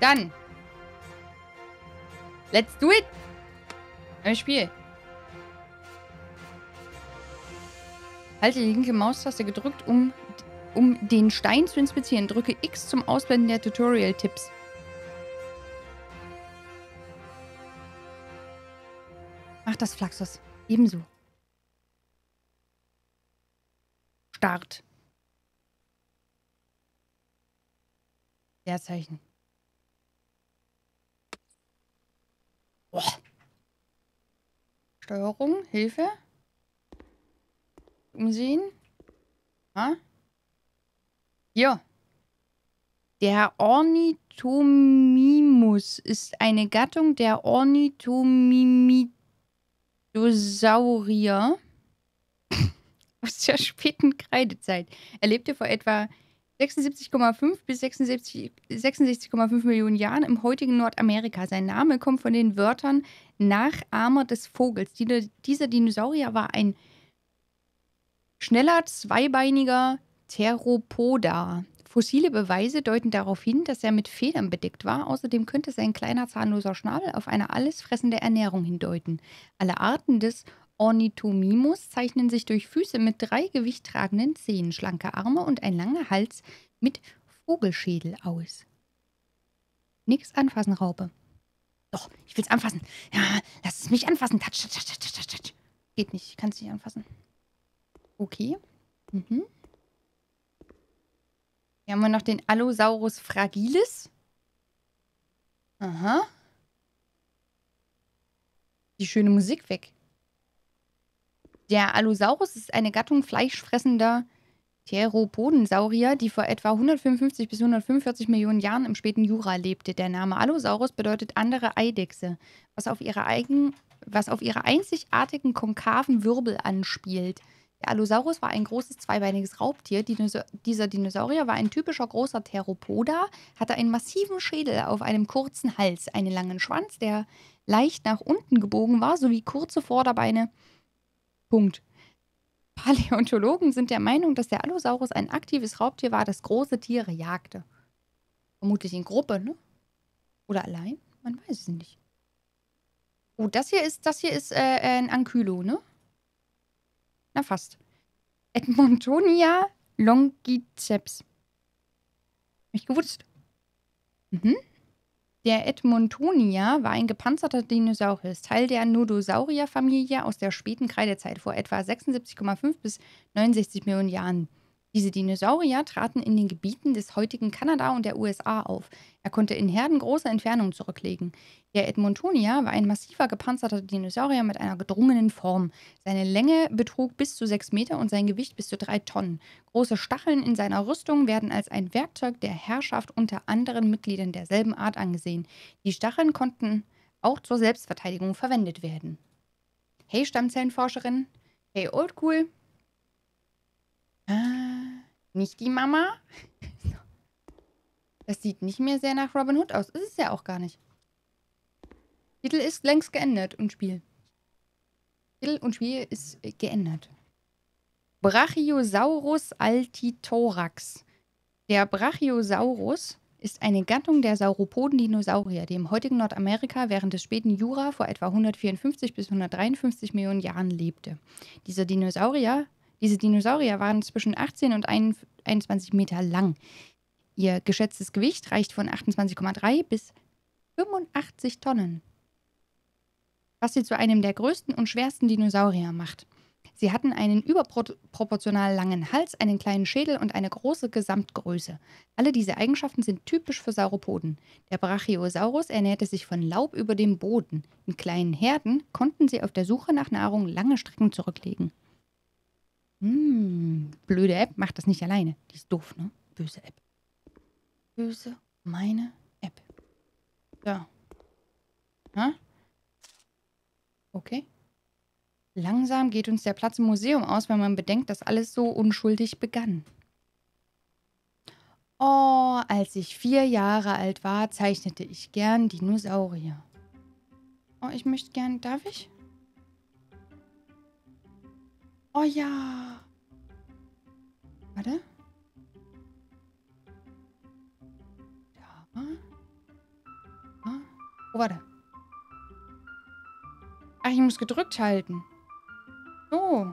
Dann. Let's do it. Neues Spiel. Halte die linke Maustaste gedrückt, um, um den Stein zu inspizieren. Drücke X zum Ausblenden der Tutorial-Tipps. Mach das, Flaxus. Ebenso. Start. Leerzeichen. Boah. Steuerung, Hilfe. Umsehen. Ha? Hier. Der Ornithomimus ist eine Gattung der Ornithomimidosaurier aus der späten Kreidezeit. Er lebte vor etwa 76,5 bis 66,5 66 Millionen Jahren im heutigen Nordamerika. Sein Name kommt von den Wörtern Nachahmer des Vogels. Die, dieser Dinosaurier war ein schneller, zweibeiniger Theropoda. Fossile Beweise deuten darauf hin, dass er mit Federn bedeckt war. Außerdem könnte sein kleiner zahnloser Schnabel auf eine allesfressende Ernährung hindeuten. Alle Arten des Ornithomimus zeichnen sich durch Füße mit drei gewichttragenden Zehen, schlanke Arme und ein langer Hals mit Vogelschädel aus. Nix anfassen, Raupe. Doch, ich will's anfassen. Ja, lass es mich anfassen. Touch, touch, touch, touch, touch. Geht nicht, ich kann es nicht anfassen. Okay. Mhm. Hier haben wir noch den Allosaurus fragilis. Aha. Die schöne Musik weg. Der Allosaurus ist eine Gattung fleischfressender Theropodensaurier, die vor etwa 155 bis 145 Millionen Jahren im späten Jura lebte. Der Name Allosaurus bedeutet andere Eidechse, was auf ihre, eigen, was auf ihre einzigartigen konkaven Wirbel anspielt. Der Allosaurus war ein großes zweibeiniges Raubtier. Dinosa dieser Dinosaurier war ein typischer großer Theropoda, hatte einen massiven Schädel auf einem kurzen Hals, einen langen Schwanz, der leicht nach unten gebogen war, sowie kurze Vorderbeine Punkt. Paläontologen sind der Meinung, dass der Allosaurus ein aktives Raubtier war, das große Tiere jagte. Vermutlich in Gruppe, ne? Oder allein? Man weiß es nicht. Oh, das hier ist, das hier ist äh, ein Ankylo, ne? Na, fast. Edmontonia longiceps. Hab ich gewusst. Mhm. Der Edmontonia war ein gepanzerter Dinosaurier, Teil der Nodosaurier-Familie aus der späten Kreidezeit vor etwa 76,5 bis 69 Millionen Jahren. Diese Dinosaurier traten in den Gebieten des heutigen Kanada und der USA auf. Er konnte in Herden große Entfernungen zurücklegen. Der Edmontonia war ein massiver gepanzerter Dinosaurier mit einer gedrungenen Form. Seine Länge betrug bis zu 6 Meter und sein Gewicht bis zu 3 Tonnen. Große Stacheln in seiner Rüstung werden als ein Werkzeug der Herrschaft unter anderen Mitgliedern derselben Art angesehen. Die Stacheln konnten auch zur Selbstverteidigung verwendet werden. Hey Stammzellenforscherin. Hey Oldcool. Ah, nicht die Mama. Das sieht nicht mehr sehr nach Robin Hood aus. Ist es ja auch gar nicht. Titel ist längst geändert und Spiel. Titel und Spiel ist geändert. Brachiosaurus altithorax. Der Brachiosaurus ist eine Gattung der Sauropoden-Dinosaurier, die im heutigen Nordamerika während des späten Jura vor etwa 154 bis 153 Millionen Jahren lebte. Dieser Dinosaurier diese Dinosaurier waren zwischen 18 und 21 Meter lang. Ihr geschätztes Gewicht reicht von 28,3 bis 85 Tonnen. Was sie zu einem der größten und schwersten Dinosaurier macht. Sie hatten einen überproportional langen Hals, einen kleinen Schädel und eine große Gesamtgröße. Alle diese Eigenschaften sind typisch für Sauropoden. Der Brachiosaurus ernährte sich von Laub über dem Boden. In kleinen Herden konnten sie auf der Suche nach Nahrung lange Strecken zurücklegen. Hm, blöde App macht das nicht alleine. Die ist doof, ne? Böse App. Böse, meine App. Ja. Okay. Langsam geht uns der Platz im Museum aus, wenn man bedenkt, dass alles so unschuldig begann. Oh, als ich vier Jahre alt war, zeichnete ich gern Dinosaurier. Oh, ich möchte gern, darf ich? Oh ja. Warte. Da. Oh, warte. Ach, ich muss gedrückt halten. Oh.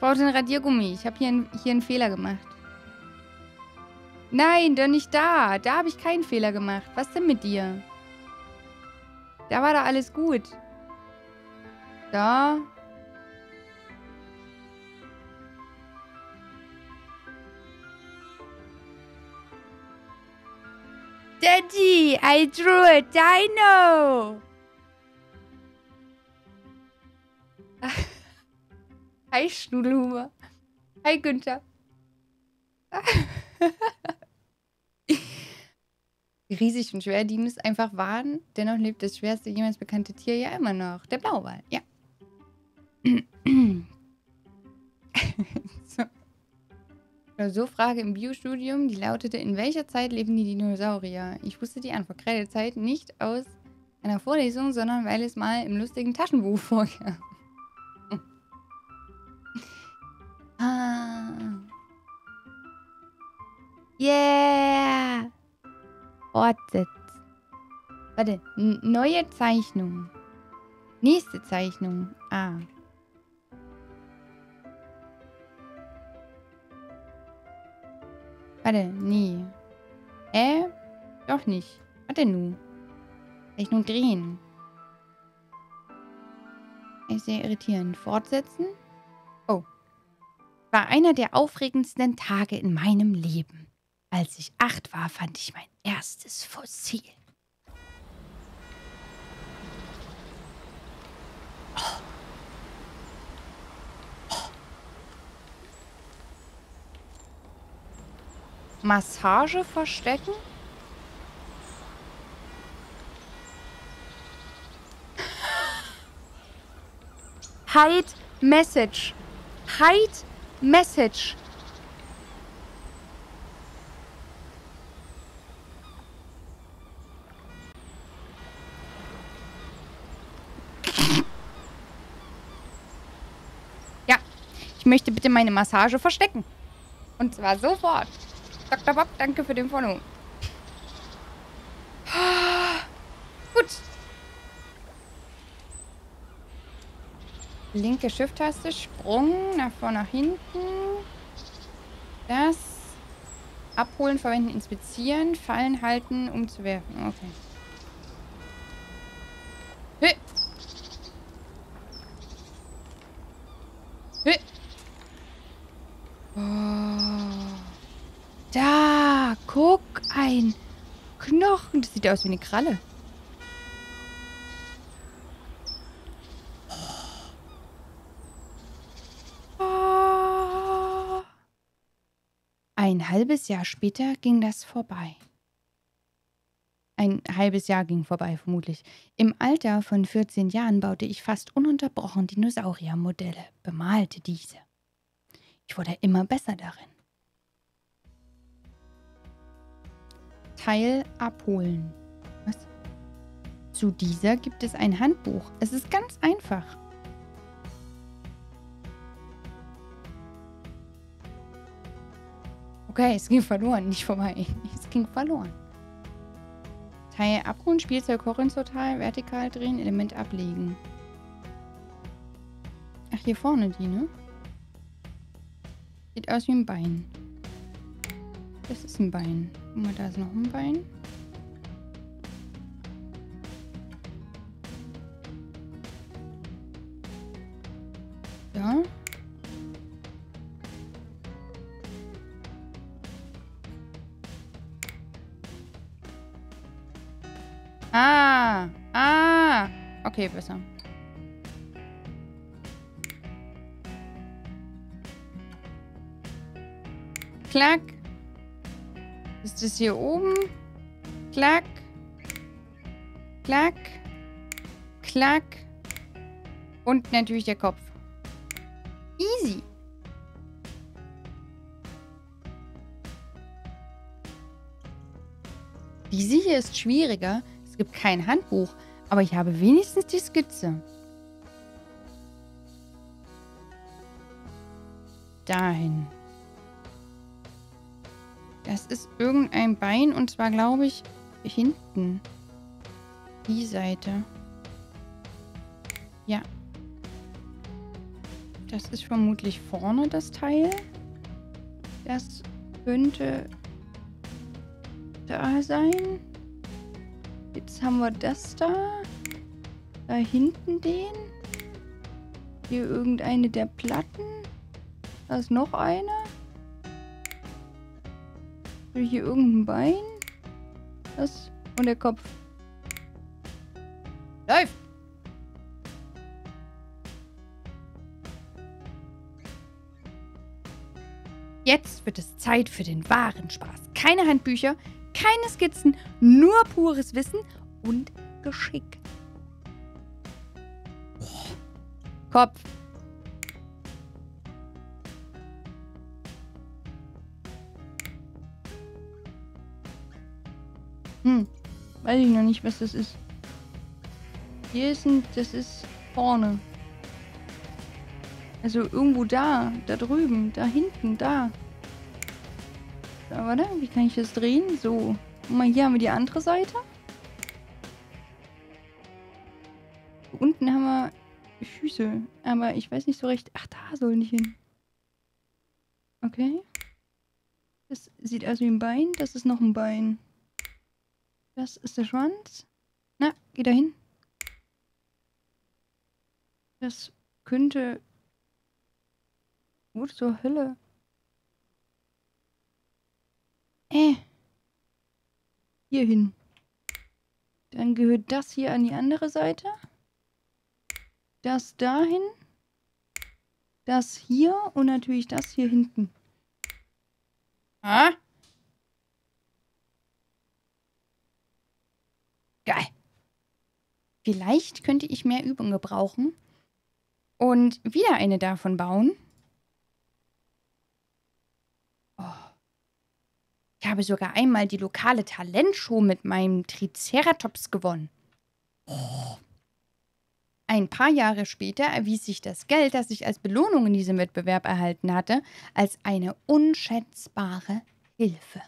Brauche den Radiergummi. Ich habe hier, hier einen Fehler gemacht. Nein, doch nicht da. Da habe ich keinen Fehler gemacht. Was denn mit dir? Da war da alles gut. Da. Daddy, I drew a dino. Hi, Schnudelhuber. Hi, Günther. Wie riesig und schwer Dinos einfach waren, dennoch lebt das schwerste jemals bekannte Tier ja immer noch. Der Blauwal, ja. so. so Frage im Biostudium, die lautete, in welcher Zeit leben die Dinosaurier? Ich wusste die Antwort gerade Zeit nicht aus einer Vorlesung, sondern weil es mal im lustigen Taschenbuch vorkam. Ah. Yeah. Fortsetzt. Warte, neue Zeichnung. Nächste Zeichnung. Ah. Warte, nee. Äh? Doch nicht. Warte nu. Zeichnung drehen. Ist sehr irritierend. Fortsetzen? War einer der aufregendsten Tage in meinem Leben. Als ich acht war, fand ich mein erstes Fossil. Oh. Oh. Massage verstecken? Hide Message. Hide Message. Ja, ich möchte bitte meine Massage verstecken. Und zwar sofort. Dr. Bob, danke für den Follow. Gut. Linke Shift-Taste, Sprung, nach vorne, nach hinten. Das. Abholen, verwenden, inspizieren, fallen, halten, um zu werfen. Okay. Hö. Hö. Oh. Da, guck, ein Knochen. Das sieht aus wie eine Kralle. Halbes Jahr später ging das vorbei. Ein halbes Jahr ging vorbei, vermutlich. Im Alter von 14 Jahren baute ich fast ununterbrochen Dinosauriermodelle, bemalte diese. Ich wurde immer besser darin. Teil abholen. Was? Zu dieser gibt es ein Handbuch. Es ist ganz einfach. Okay, es ging verloren, nicht vorbei. Es ging verloren. Teil abruhen, Spielzeug horizontal, vertikal drehen, Element ablegen. Ach, hier vorne die, ne? Sieht aus wie ein Bein. Das ist ein Bein. Guck mal, da ist noch ein Bein. Ja. Ah, ah. Okay, besser. Klack. Ist das hier oben? Klack. Klack. Klack. Und natürlich der Kopf. Easy. Diese hier ist schwieriger. Gibt kein Handbuch, aber ich habe wenigstens die Skizze. Dahin. Das ist irgendein Bein und zwar, glaube ich, hinten. Die Seite. Ja. Das ist vermutlich vorne das Teil. Das könnte da sein. Jetzt haben wir das da. Da hinten den. Hier irgendeine der Platten. Da ist noch eine. Hier irgendein Bein. Das und der Kopf. Läuft! Jetzt wird es Zeit für den wahren Spaß. Keine Handbücher, keine Skizzen, nur pures Wissen und Geschick. Kopf. Hm, weiß ich noch nicht, was das ist. Hier ist ein, das ist vorne. Also irgendwo da, da drüben, da hinten, da. Da, warte, wie kann ich das drehen? So. Guck mal, hier haben wir die andere Seite. Füße. Aber ich weiß nicht so recht. Ach, da sollen die hin. Okay. Das sieht aus wie ein Bein. Das ist noch ein Bein. Das ist der Schwanz. Na, geh da hin. Das könnte wo zur Hölle? Äh. Hier hin. Dann gehört das hier an die andere Seite. Das dahin. Das hier und natürlich das hier hinten. Ah? Geil. Vielleicht könnte ich mehr Übung gebrauchen und wieder eine davon bauen. Ich habe sogar einmal die lokale Talentshow mit meinem Triceratops gewonnen. Oh. Ein paar Jahre später erwies sich das Geld, das ich als Belohnung in diesem Wettbewerb erhalten hatte, als eine unschätzbare Hilfe.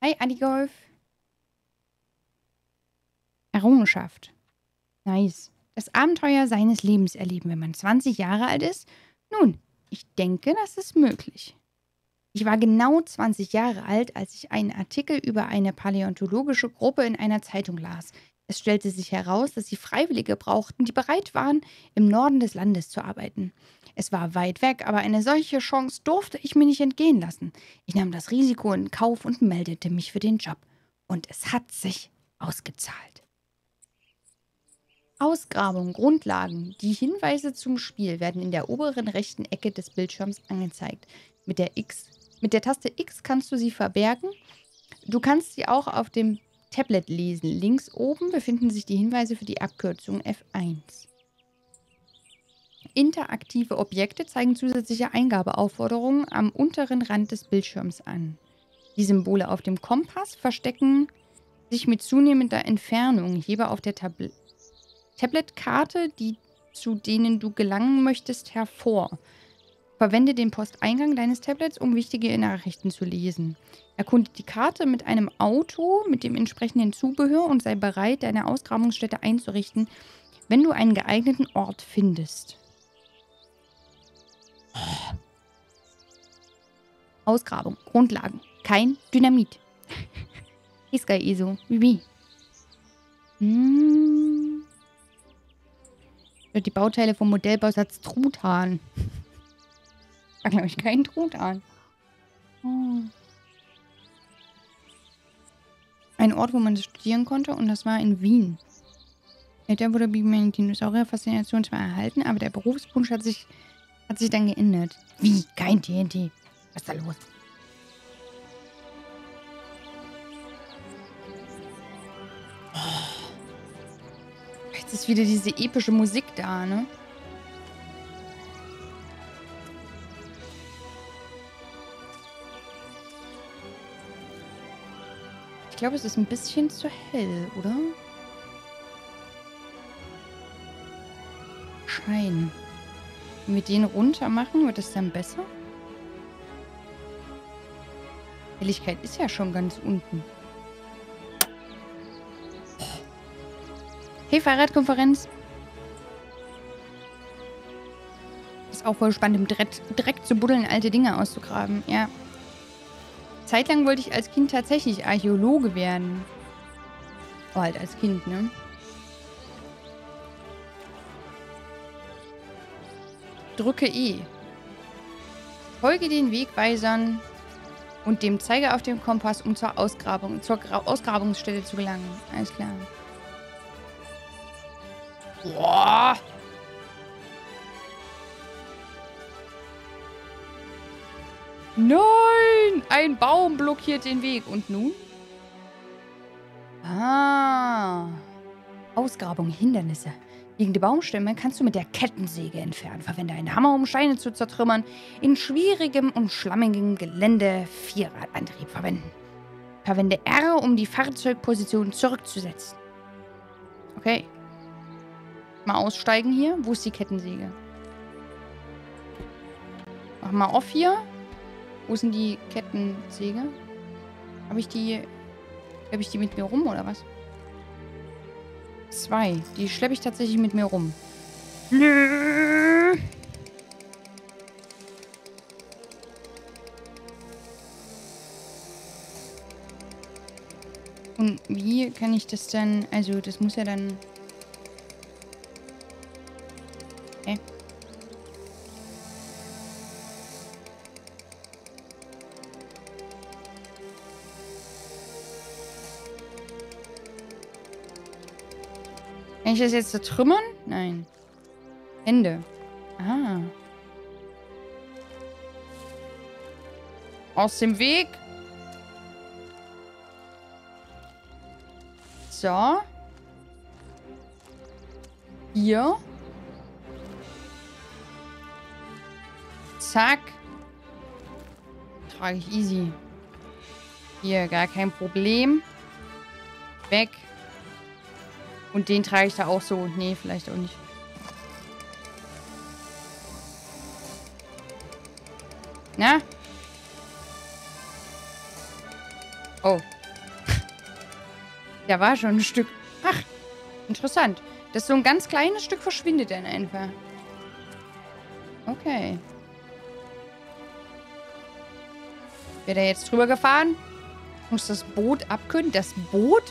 Hi, Adigolf. Errungenschaft. Nice. Das Abenteuer seines Lebens erleben, wenn man 20 Jahre alt ist? Nun, ich denke, das ist möglich. Ich war genau 20 Jahre alt, als ich einen Artikel über eine paläontologische Gruppe in einer Zeitung las. Es stellte sich heraus, dass sie Freiwillige brauchten, die bereit waren, im Norden des Landes zu arbeiten. Es war weit weg, aber eine solche Chance durfte ich mir nicht entgehen lassen. Ich nahm das Risiko in Kauf und meldete mich für den Job. Und es hat sich ausgezahlt. Ausgrabung, Grundlagen. Die Hinweise zum Spiel werden in der oberen rechten Ecke des Bildschirms angezeigt. Mit der X mit der Taste X kannst du sie verbergen. Du kannst sie auch auf dem Tablet lesen. Links oben befinden sich die Hinweise für die Abkürzung F1. Interaktive Objekte zeigen zusätzliche Eingabeaufforderungen am unteren Rand des Bildschirms an. Die Symbole auf dem Kompass verstecken sich mit zunehmender Entfernung. Hebe auf der Tab Tabletkarte die zu denen du gelangen möchtest, hervor. Verwende den Posteingang deines Tablets, um wichtige Nachrichten zu lesen. Erkunde die Karte mit einem Auto mit dem entsprechenden Zubehör und sei bereit, deine Ausgrabungsstätte einzurichten, wenn du einen geeigneten Ort findest. Ausgrabung. Grundlagen. Kein Dynamit. Iska ISO. Wie? Hm. Die Bauteile vom Modellbausatz Truthahn. War, glaube ich, kein Truthahn. Oh. Ein Ort, wo man studieren konnte und das war in Wien. Der wurde meine Dinosaurier-Faszination zwar erhalten, aber der Berufswunsch hat sich, hat sich dann geändert. Wie? Kein TNT. Was ist da los? Oh. Jetzt ist wieder diese epische Musik da, ne? Glaube, es ist ein bisschen zu hell, oder? Schein. Wenn wir den runter machen, wird es dann besser? Helligkeit ist ja schon ganz unten. Hey, Fahrradkonferenz. Ist auch voll spannend, im Dreck, Dreck zu buddeln, alte Dinge auszugraben. Ja. Zeitlang wollte ich als Kind tatsächlich Archäologe werden. Oh, halt als Kind, ne? Drücke E. Folge den Wegweisern und dem Zeiger auf dem Kompass, um zur Ausgrabung, zur Gra Ausgrabungsstelle zu gelangen. Alles klar. Boah. Nein! Ein Baum blockiert den Weg. Und nun? Ah. Ausgrabung, Hindernisse. Liegende Baumstämme kannst du mit der Kettensäge entfernen. Verwende einen Hammer, um Steine zu zertrümmern. In schwierigem und schlammigem Gelände Vierradantrieb verwenden. Verwende R, um die Fahrzeugposition zurückzusetzen. Okay. Mal aussteigen hier. Wo ist die Kettensäge? Mach mal off hier. Wo denn die Kettensäge? Habe ich die... Habe ich die mit mir rum, oder was? Zwei. Die schleppe ich tatsächlich mit mir rum. Nö. Und wie kann ich das dann... Also, das muss ja dann... Kann ich das jetzt zertrümmern? Nein. Hände. Ah. Aus dem Weg. So. Hier. Zack. Trage ich easy. Hier, gar kein Problem. Weg. Und den trage ich da auch so. Nee, vielleicht auch nicht. Na? Oh. Der war schon ein Stück. Ach, interessant. Das so ein ganz kleines Stück verschwindet dann einfach. Okay. Wäre der jetzt drüber gefahren? Muss das Boot abkünden? Das Boot?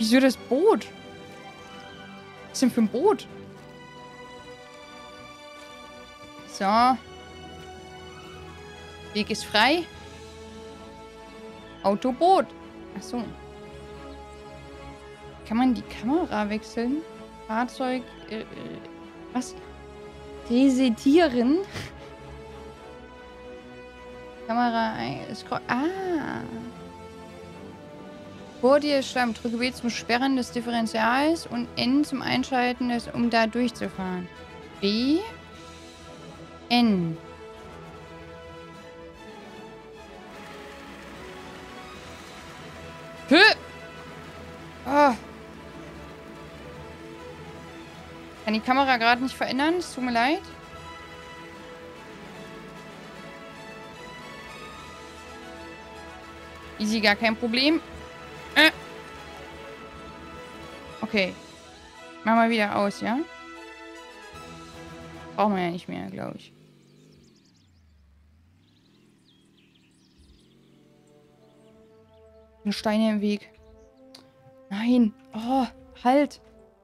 Wieso das Boot? Was ist denn für ein Boot? So. Weg ist frei. Autoboot. Ach so. Kann man die Kamera wechseln? Fahrzeug. Äh, äh was? Resetieren? Kamera. Ah. Vor dir Schlamm. Drücke B zum Sperren des Differentials und N zum Einschalten, des, um da durchzufahren. B. N. Hö! Oh. Kann die Kamera gerade nicht verändern? Es tut mir leid. Easy, gar kein Problem. Okay. Mach mal wieder aus, ja? Brauchen wir ja nicht mehr, glaube ich. Steine im Weg. Nein. Oh, halt.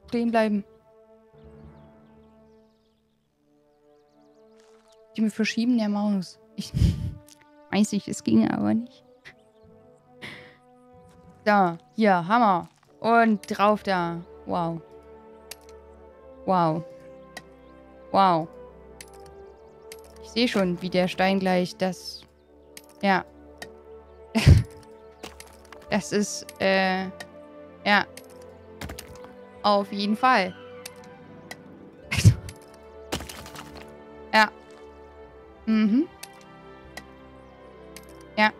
Stehen bleiben. Die mir verschieben der Maus. Ich weiß nicht, es ging aber nicht. Da. Hier, Hammer. Und drauf da. Wow. Wow. Wow. Ich sehe schon, wie der Stein gleich das... Ja. das ist, äh... Ja. Auf jeden Fall. ja. Mhm. Ja.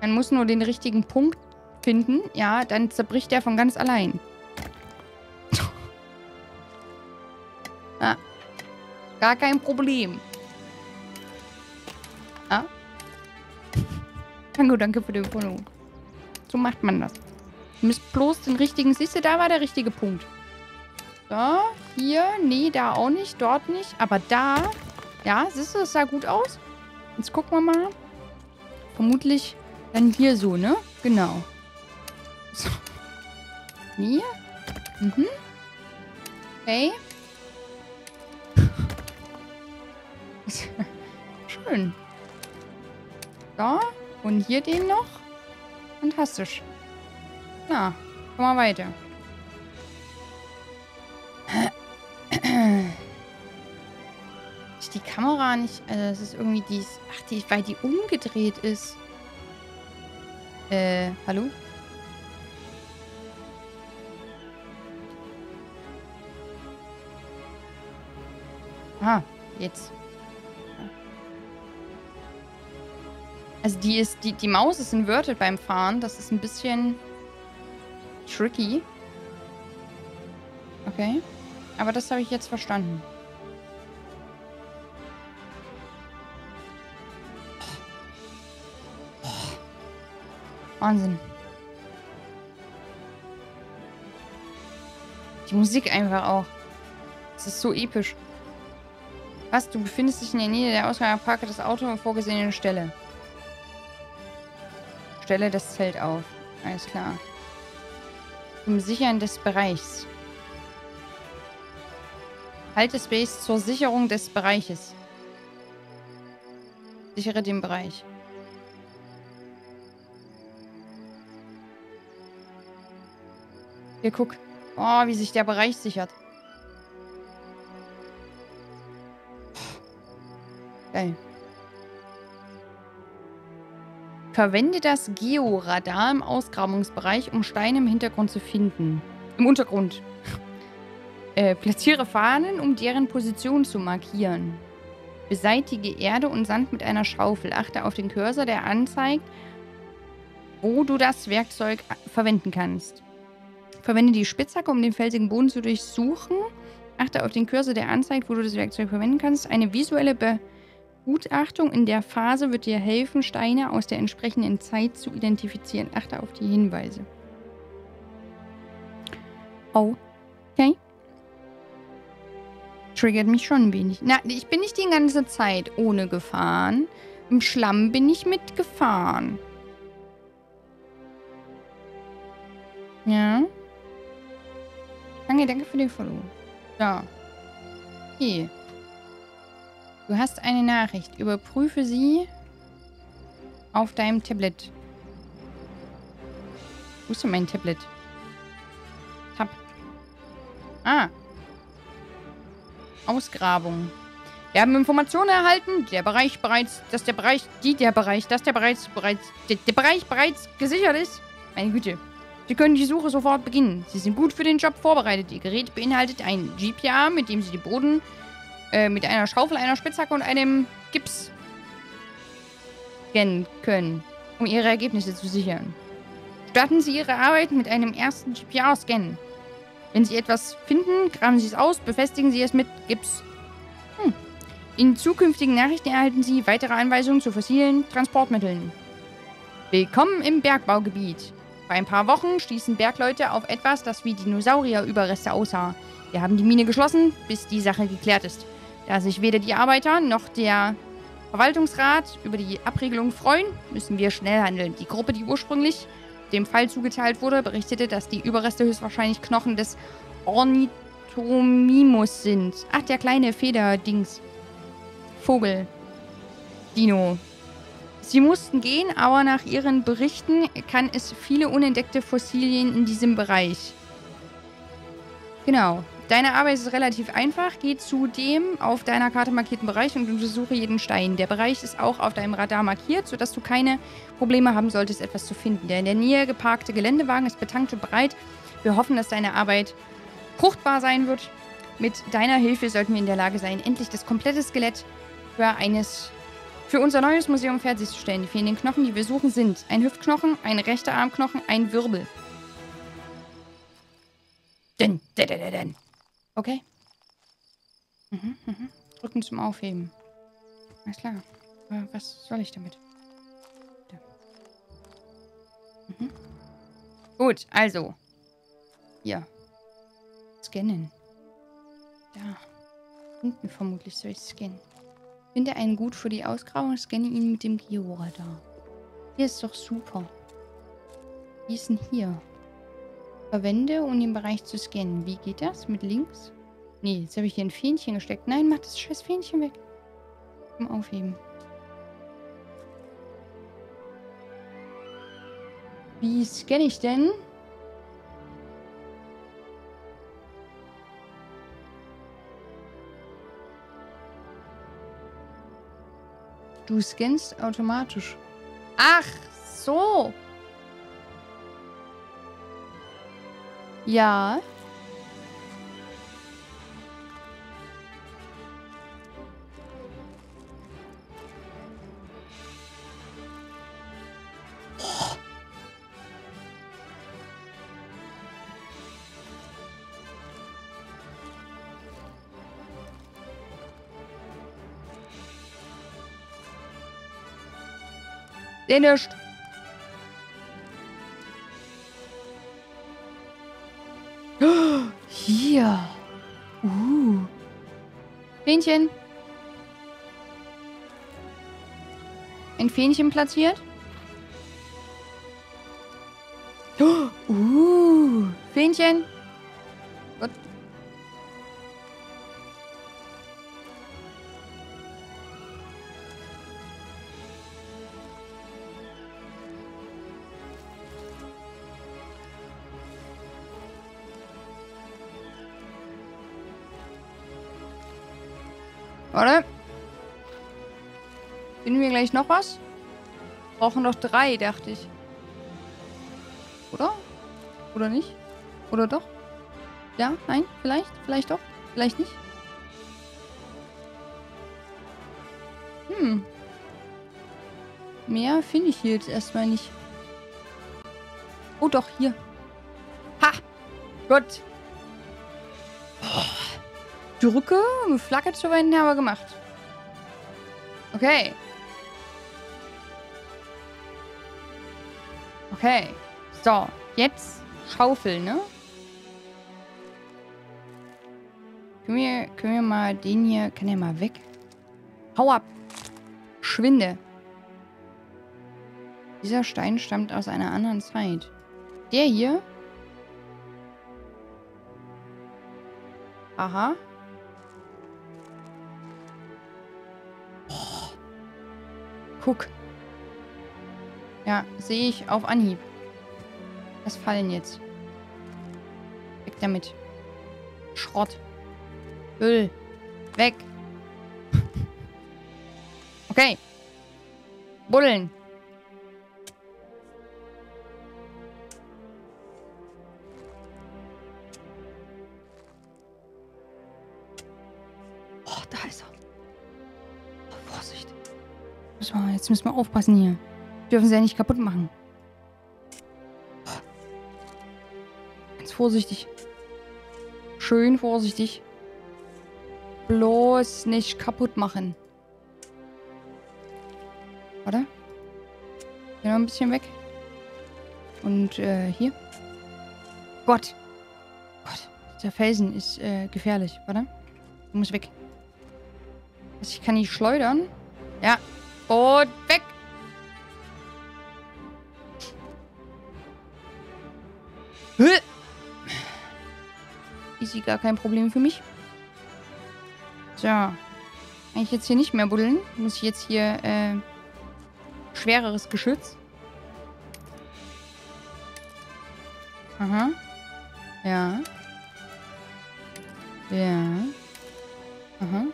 Man muss nur den richtigen Punkt finden. Ja, dann zerbricht er von ganz allein. ja. Gar kein Problem. Ja. Danke, danke für die Follow. So macht man das. Du musst bloß den richtigen... Siehst du, da war der richtige Punkt. So, hier. Nee, da auch nicht. Dort nicht. Aber da. Ja, siehst du, das sah gut aus. Jetzt gucken wir mal. Vermutlich dann hier so, ne? Genau. So. Hier. Mhm. Okay. Schön. So. Und hier den noch. Fantastisch. Na, komm mal weiter. Die Kamera nicht... Also das ist irgendwie die... Ach, die, weil die umgedreht ist. Äh, hallo? Ah, jetzt. Also die ist, die, die Maus ist inverted beim Fahren. Das ist ein bisschen tricky. Okay. Aber das habe ich jetzt verstanden. Wahnsinn. Die Musik einfach auch. Es ist so episch. Was? Du befindest dich in der Nähe der Ausgang Parke das Auto an vorgesehenen Stelle. Stelle das Zelt auf. Alles klar. Zum Sichern des Bereichs. Halte Space zur Sicherung des Bereiches. Sichere den Bereich. Hier, guck. Oh, wie sich der Bereich sichert. Geil. Verwende das Georadar im Ausgrabungsbereich, um Steine im Hintergrund zu finden. Im Untergrund. äh, platziere Fahnen, um deren Position zu markieren. Beseitige Erde und Sand mit einer Schaufel. Achte auf den Cursor, der anzeigt, wo du das Werkzeug verwenden kannst. Verwende die Spitzhacke, um den felsigen Boden zu durchsuchen. Achte auf den Cursor, der anzeigt, wo du das Werkzeug verwenden kannst. Eine visuelle Be Begutachtung in der Phase wird dir helfen, Steine aus der entsprechenden Zeit zu identifizieren. Achte auf die Hinweise. Oh. Okay. Triggert mich schon ein wenig. Na, ich bin nicht die ganze Zeit ohne gefahren. Im Schlamm bin ich mitgefahren. Ja. Danke, danke für den Follow. Ja. Okay. Du hast eine Nachricht. Überprüfe sie auf deinem Tablet. Wo ist denn mein Tablet? Tab. Ah. Ausgrabung. Wir haben Informationen erhalten, der Bereich bereits, dass der Bereich, die der Bereich, dass der bereits, bereits, der, der Bereich bereits gesichert ist. Meine Güte. Sie können die Suche sofort beginnen. Sie sind gut für den Job vorbereitet. Ihr Gerät beinhaltet ein GPA, mit dem Sie die Boden äh, mit einer Schaufel, einer Spitzhacke und einem Gips scannen können, um ihre Ergebnisse zu sichern. Starten Sie Ihre Arbeit mit einem ersten GPR-Scan. Wenn Sie etwas finden, graben Sie es aus, befestigen Sie es mit Gips. Hm. In zukünftigen Nachrichten erhalten Sie weitere Anweisungen zu fossilen Transportmitteln. Willkommen im Bergbaugebiet. Vor ein paar Wochen stießen Bergleute auf etwas, das wie Dinosaurierüberreste aussah. Wir haben die Mine geschlossen, bis die Sache geklärt ist da sich weder die Arbeiter noch der Verwaltungsrat über die Abregelung freuen, müssen wir schnell handeln. Die Gruppe, die ursprünglich dem Fall zugeteilt wurde, berichtete, dass die Überreste höchstwahrscheinlich Knochen des Ornithomimus sind. Ach, der kleine Federdings. Vogel. Dino. Sie mussten gehen, aber nach ihren Berichten kann es viele unentdeckte Fossilien in diesem Bereich. Genau. Deine Arbeit ist relativ einfach. Geh zu dem auf deiner Karte markierten Bereich und untersuche jeden Stein. Der Bereich ist auch auf deinem Radar markiert, sodass du keine Probleme haben solltest, etwas zu finden. Der in der Nähe geparkte Geländewagen ist betankt und bereit. Wir hoffen, dass deine Arbeit fruchtbar sein wird. Mit deiner Hilfe sollten wir in der Lage sein, endlich das komplette Skelett für eines für unser neues Museum fertigzustellen. Die fehlenden Knochen, die wir suchen, sind ein Hüftknochen, ein rechter Armknochen, ein Wirbel. Dun, dun, dun, dun. Okay. Mhm, mhm. Drücken zum Aufheben. Alles klar. Aber was soll ich damit? Da. Mhm. Gut, also. Hier. Scannen. Da. Hinten vermutlich soll ich scannen. Finde einen Gut für die Ausgrabung, scanne ihn mit dem Georadar. Hier ist doch super. Wie ist denn hier? Verwende, um den Bereich zu scannen. Wie geht das? Mit links? Nee, jetzt habe ich hier ein Fähnchen gesteckt. Nein, mach das scheiß Fähnchen weg. Zum Aufheben. Wie scanne ich denn? Du scannst automatisch. Ach, so. Ja. Seh nicht. Fähnchen. Ein Fähnchen platziert. Noch was? Brauchen noch drei, dachte ich. Oder? Oder nicht? Oder doch? Ja? Nein? Vielleicht? Vielleicht doch? Vielleicht nicht? Hm. Mehr finde ich hier jetzt erstmal nicht. Oh doch, hier. Ha! Gut. Drücke, Flagge zu wenden, haben wir gemacht. Okay. Okay. So, jetzt Schaufel, ne? Können wir, können wir mal den hier... Kann der mal weg? Hau ab! Schwinde! Dieser Stein stammt aus einer anderen Zeit. Der hier? Aha. Guck. Ja, sehe ich auf Anhieb. Was fallen jetzt? Weg damit. Schrott. Müll. Weg. Okay. Buddeln. Oh, da ist er. Oh, Vorsicht. Jetzt müssen wir aufpassen hier. Dürfen sie ja nicht kaputt machen. Ganz vorsichtig. Schön vorsichtig. Bloß nicht kaputt machen. Warte. Hier noch ein bisschen weg. Und äh, hier. Gott. Gott. Der Felsen ist äh, gefährlich. Warte. Du musst weg. Also ich kann nicht schleudern. Ja. Und weg. Easy, gar kein Problem für mich. So. Kann ich jetzt hier nicht mehr buddeln? Muss ich jetzt hier, äh, schwereres Geschütz? Aha. Ja. Ja. Aha.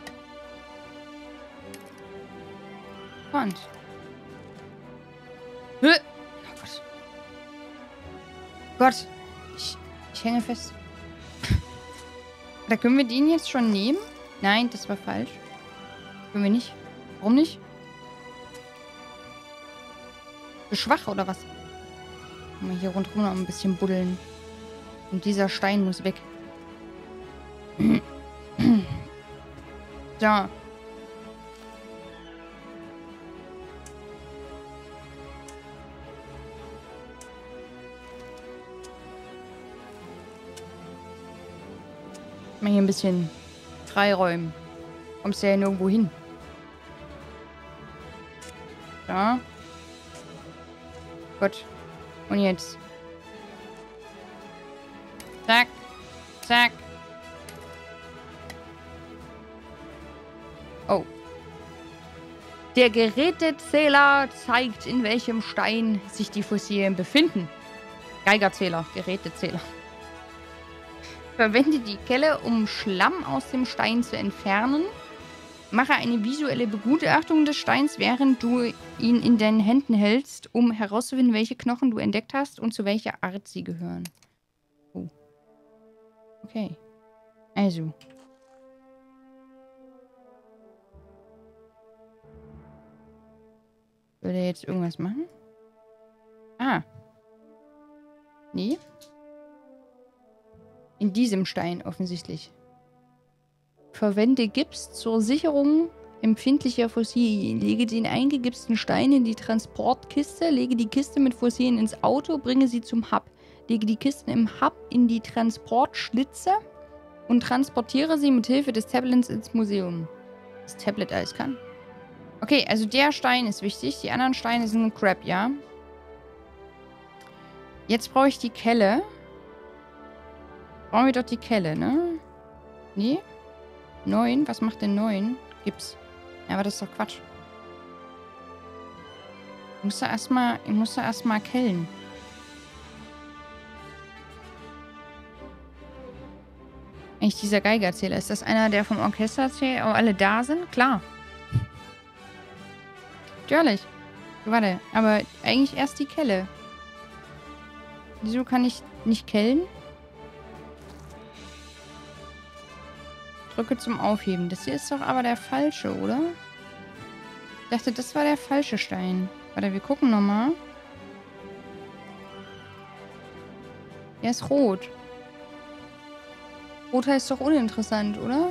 Und. Oh Gott. Gott. Ich, ich hänge fest. Da können wir den jetzt schon nehmen? Nein, das war falsch. Können wir nicht. Warum nicht? Für schwach oder was? Mal hier rundherum noch ein bisschen buddeln. Und dieser Stein muss weg. so. Mal hier ein bisschen freiräumen. Kommst du ja nirgendwo hin. Da. Gut. Und jetzt. Zack. Zack. Oh. Der Gerätezähler zeigt, in welchem Stein sich die Fossilien befinden. Geigerzähler, Gerätezähler. Verwende die Kelle, um Schlamm aus dem Stein zu entfernen. Mache eine visuelle Begutachtung des Steins, während du ihn in deinen Händen hältst, um herauszufinden, welche Knochen du entdeckt hast und zu welcher Art sie gehören. Oh. Okay. Also. Will er jetzt irgendwas machen? Ah. Nee. In diesem Stein offensichtlich. Verwende Gips zur Sicherung empfindlicher Fossilien. Lege den eingegipsten Stein in die Transportkiste, lege die Kiste mit Fossilien ins Auto, bringe sie zum Hub. Lege die Kisten im Hub in die Transportschlitze und transportiere sie mit Hilfe des Tablets ins Museum. Das Tablet alles kann. Okay, also der Stein ist wichtig. Die anderen Steine sind Crap, ja? Jetzt brauche ich die Kelle. Brauchen wir doch die Kelle, ne? Nee? Neun? Was macht denn neun? Gibt's. Ja, aber das ist doch Quatsch. Ich muss da erstmal, ich muss da erstmal kellen. Eigentlich dieser Geigerzähler. Ist das einer, der vom Orchester erzählt, wo alle da sind? Klar. Natürlich. Warte, aber eigentlich erst die Kelle. Wieso kann ich nicht kellen? Drücke zum Aufheben. Das hier ist doch aber der falsche, oder? Ich dachte, das war der falsche Stein. Warte, wir gucken nochmal. Der ist rot. Rot heißt doch uninteressant, oder?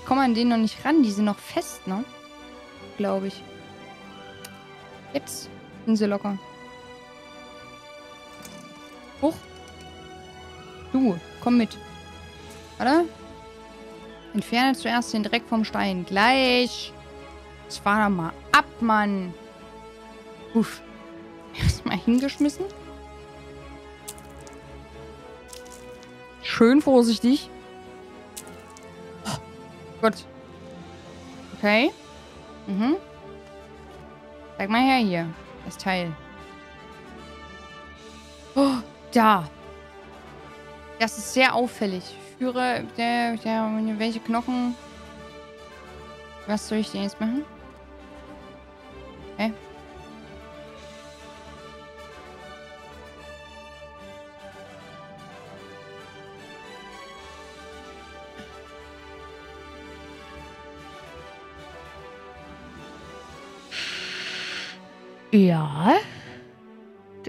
Ich komme an den noch nicht ran. Die sind noch fest, ne? Glaube ich. Jetzt sind sie locker. Hoch. Du, komm mit. Warte. Entferne zuerst den Dreck vom Stein. Gleich. Jetzt fahr doch mal ab, Mann. Uff. Erstmal hingeschmissen. Schön vorsichtig. Gott. Okay. Mhm. Zeig mal her hier. Das Teil. Oh, da. Das ist sehr auffällig führe, der, der, welche Knochen? Was soll ich denn jetzt machen? Hä? Ja.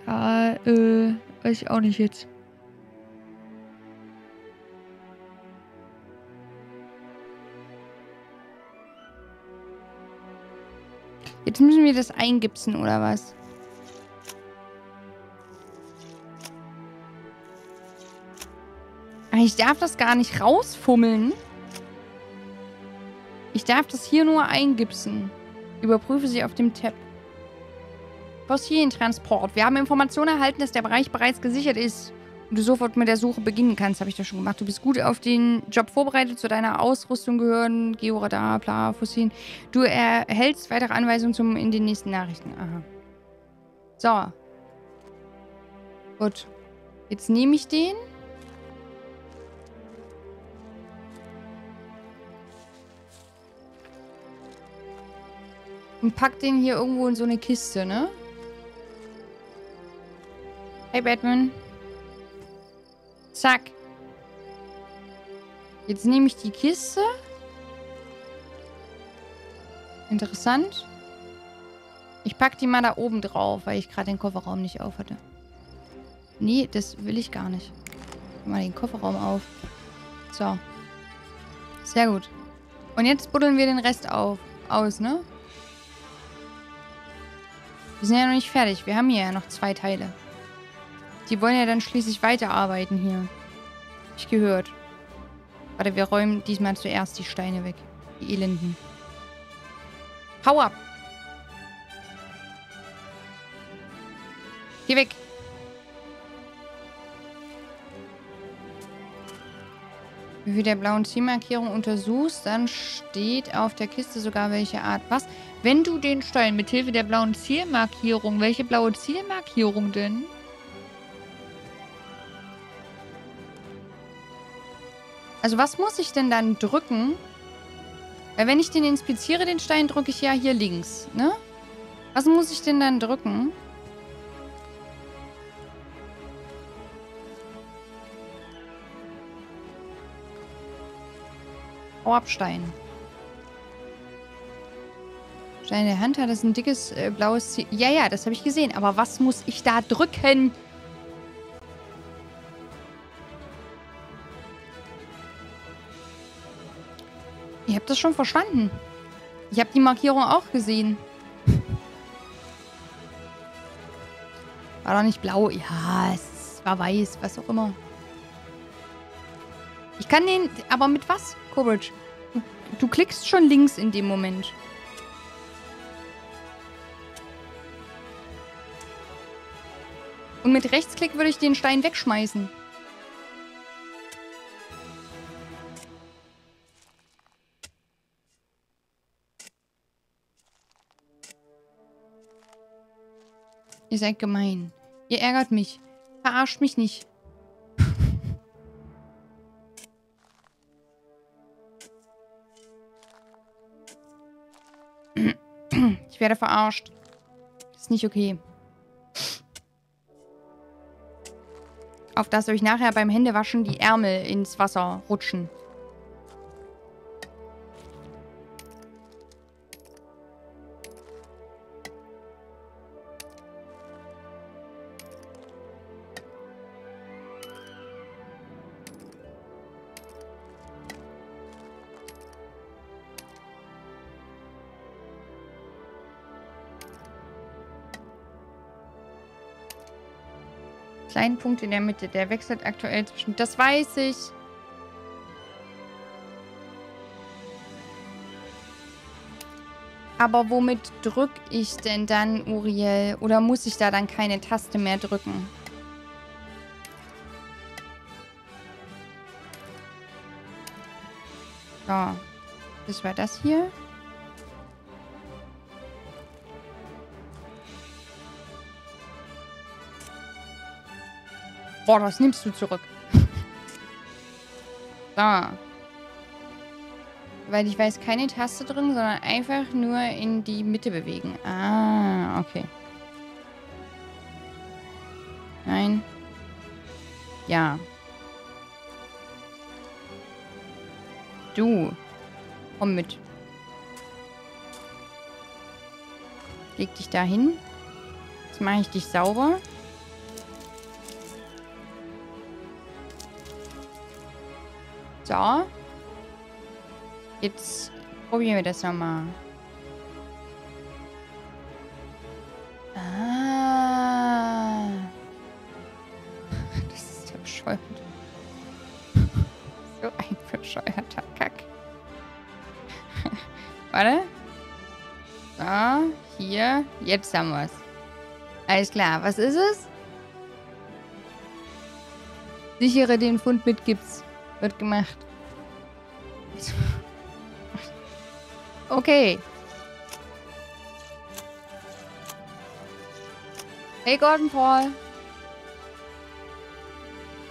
Da, äh, weiß ich auch nicht jetzt. Jetzt müssen wir das eingipsen, oder was? Ich darf das gar nicht rausfummeln. Ich darf das hier nur eingipsen. Überprüfe sie auf dem Tab. Fossilientransport. Wir haben Informationen erhalten, dass der Bereich bereits gesichert ist du sofort mit der Suche beginnen kannst, habe ich das schon gemacht. Du bist gut auf den Job vorbereitet. Zu deiner Ausrüstung gehören Georadar, bla, Fossilien. Du erhältst weitere Anweisungen zum, in den nächsten Nachrichten. Aha. So. Gut. Jetzt nehme ich den. Und pack den hier irgendwo in so eine Kiste, ne? Hey, Batman. Zack. Jetzt nehme ich die Kiste. Interessant. Ich packe die mal da oben drauf, weil ich gerade den Kofferraum nicht auf hatte. Nee, das will ich gar nicht. Mal den Kofferraum auf. So. Sehr gut. Und jetzt buddeln wir den Rest auf. Aus, ne? Wir sind ja noch nicht fertig. Wir haben hier ja noch zwei Teile. Die wollen ja dann schließlich weiterarbeiten hier. Ich gehört. Warte, wir räumen diesmal zuerst die Steine weg. Die Elenden. Hau ab! Geh weg! Wie du der blauen Zielmarkierung untersuchst, dann steht auf der Kiste sogar welche Art. Was? Wenn du den Stein mit Hilfe der blauen Zielmarkierung, welche blaue Zielmarkierung denn? Also was muss ich denn dann drücken? Weil wenn ich den inspiziere, den Stein, drücke ich ja hier links, ne? Was muss ich denn dann drücken? Orbstein. Stein in der Hand hat das ein dickes äh, blaues Ziel. Ja, ja, das habe ich gesehen. Aber was muss ich da drücken? Habt das schon verstanden. Ich habe die Markierung auch gesehen. War doch nicht blau. Ja, es war weiß, was auch immer. Ich kann den... Aber mit was, Courage? Du, du klickst schon links in dem Moment. Und mit Rechtsklick würde ich den Stein wegschmeißen. Ihr seid gemein. Ihr ärgert mich. Verarscht mich nicht. Ich werde verarscht. Das ist nicht okay. Auf dass euch nachher beim Händewaschen die Ärmel ins Wasser rutschen. Kleinen Punkt in der Mitte. Der wechselt aktuell zwischen... Das weiß ich. Aber womit drücke ich denn dann, Uriel? Oder muss ich da dann keine Taste mehr drücken? So. Das war das hier. Boah, das nimmst du zurück. da. Weil ich weiß, keine Taste drin, sondern einfach nur in die Mitte bewegen. Ah, okay. Nein. Ja. Du. Komm mit. Leg dich da hin. Jetzt mache ich dich sauber. So. Jetzt probieren wir das nochmal. Ah. Das ist ja bescheuert. so ein bescheuerter Kack. Warte. So, hier. Jetzt haben wir es. Alles klar. Was ist es? Sichere den Fund mit Gips. Wird gemacht. Okay. Hey Gordon Paul.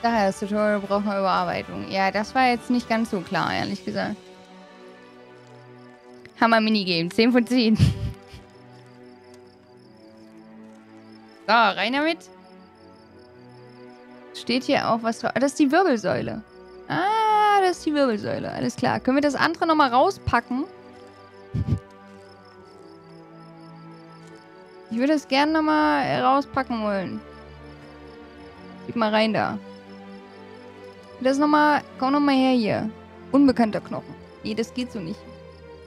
Daher, das Tutorial braucht eine Überarbeitung. Ja, das war jetzt nicht ganz so klar, ehrlich gesagt. Hammer Minigame. 10 von 10. so, rein damit. Steht hier auch was drauf. Das ist die Wirbelsäule. Ist die Wirbelsäule. Alles klar. Können wir das andere nochmal rauspacken? Ich würde es gerne nochmal rauspacken wollen. Gib mal rein da. Das nochmal. Komm nochmal her hier. Unbekannter Knochen. Nee, das geht so nicht.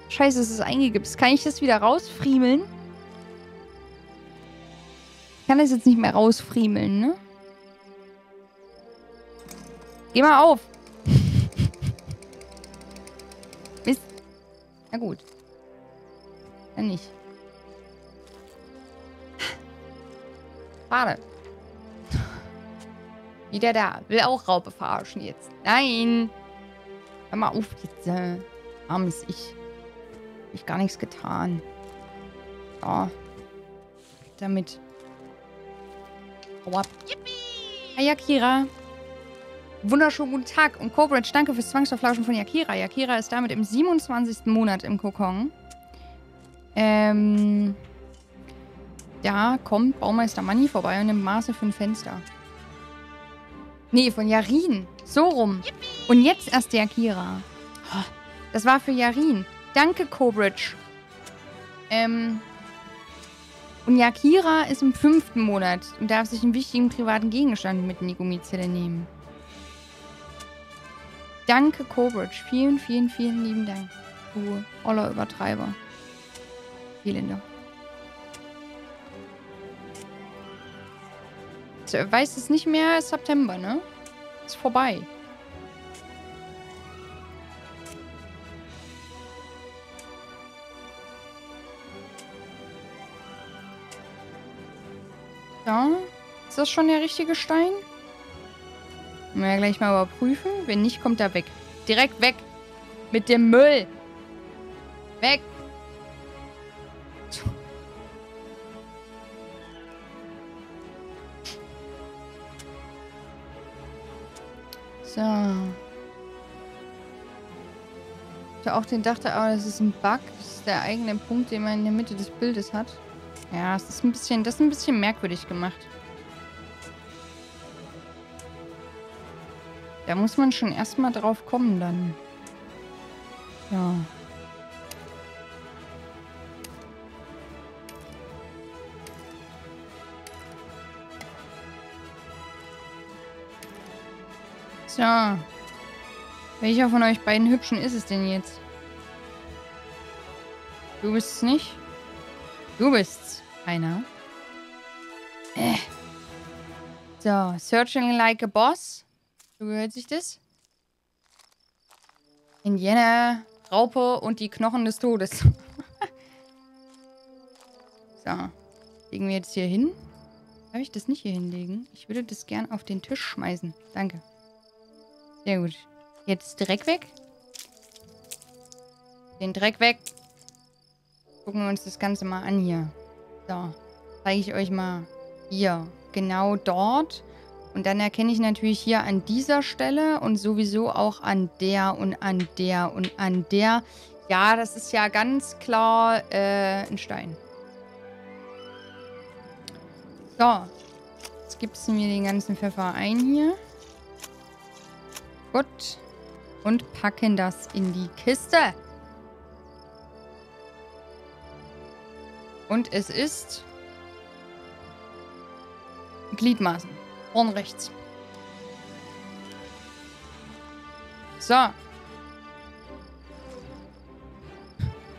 Scheiße, es ist eingegipst. Kann ich das wieder rausfriemeln? Ich kann das jetzt nicht mehr rausfriemeln, ne? Geh mal auf. Gut. Dann nicht. Schade. Wieder da. Will auch Raupe verarschen jetzt. Nein. Hör mal auf jetzt. Äh, armes Ich. Ich gar nichts getan. So. Damit. Hau ab. Hi, Yakira. Wunderschönen guten Tag. Und Cobridge, danke fürs Zwangsverflauschen von Yakira. Yakira ist damit im 27. Monat im Kokon. Ähm. Da kommt Baumeister Manni vorbei und nimmt Maße für ein Fenster. Nee, von Yarin. So rum. Und jetzt erst der Akira. Das war für Yarin. Danke, Cobridge. Ähm. Und Yakira ist im fünften Monat und darf sich einen wichtigen privaten Gegenstand mit in die Gummizelle nehmen. Danke, Cobridge. Vielen, vielen, vielen lieben Dank. Du oller Übertreiber. Vielen Dank. weiß es nicht mehr, September, ne? Ist vorbei. Ja, ist das schon der richtige Stein? Müssen wir gleich mal überprüfen. Wenn nicht, kommt er weg. Direkt weg. Mit dem Müll. Weg. So. Ich auch den dachte, aber das ist ein Bug. Das ist der eigene Punkt, den man in der Mitte des Bildes hat. Ja, es ist ein bisschen, das ist ein bisschen merkwürdig gemacht. Da muss man schon erstmal drauf kommen dann. Ja. So. Welcher von euch beiden Hübschen ist es denn jetzt? Du bist es nicht? Du bist's. Einer. Äh. So, searching like a boss. So gehört sich das. Indianer, Raupe und die Knochen des Todes. so. Legen wir jetzt hier hin. Darf ich das nicht hier hinlegen? Ich würde das gern auf den Tisch schmeißen. Danke. Sehr gut. Jetzt Dreck weg. Den Dreck weg. Gucken wir uns das Ganze mal an hier. So. Zeige ich euch mal hier. Genau dort. Und dann erkenne ich natürlich hier an dieser Stelle und sowieso auch an der und an der und an der. Ja, das ist ja ganz klar äh, ein Stein. So. Jetzt gibst du mir den ganzen Pfeffer ein hier. Gut. Und packen das in die Kiste. Und es ist Gliedmaßen. Vorn rechts. So.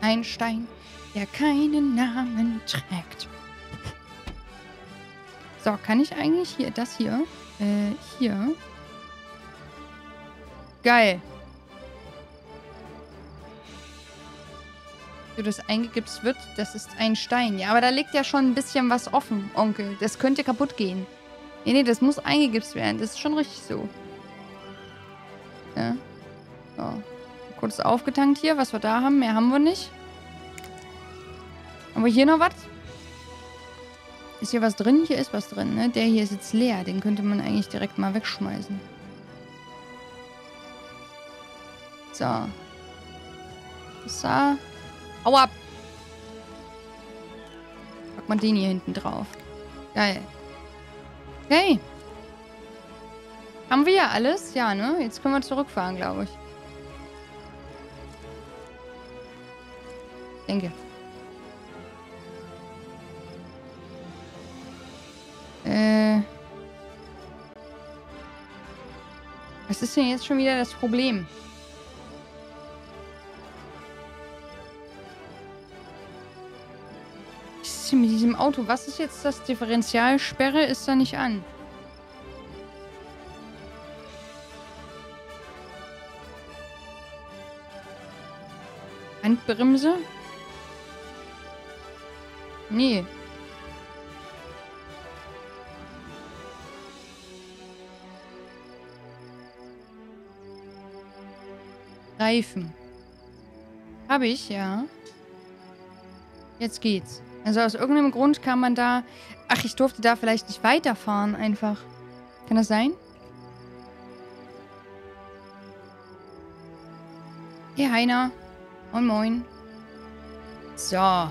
Ein Stein, der keinen Namen trägt. So, kann ich eigentlich hier, das hier, äh, hier Geil. für das eingegipst wird, das ist ein Stein. Ja, aber da liegt ja schon ein bisschen was offen, Onkel. Das könnte kaputt gehen. Nee, nee, das muss eingegipst werden. Das ist schon richtig so. Ja. So. Kurz aufgetankt hier, was wir da haben. Mehr haben wir nicht. Haben wir hier noch was? Ist hier was drin? Hier ist was drin, ne? Der hier ist jetzt leer. Den könnte man eigentlich direkt mal wegschmeißen. So. So. Hau ab! Pack mal den hier hinten drauf. Geil. Okay. Haben wir ja alles? Ja, ne? Jetzt können wir zurückfahren, glaube ich. Denke. Äh. Was ist denn jetzt schon wieder das Problem? Denn mit diesem Auto? Was ist jetzt das? Differentialsperre ist da nicht an. Handbremse? Nee. Reifen. Habe ich, ja. Jetzt geht's. Also aus irgendeinem Grund kann man da... Ach, ich durfte da vielleicht nicht weiterfahren einfach. Kann das sein? Hey, Heiner. Moin, moin. So.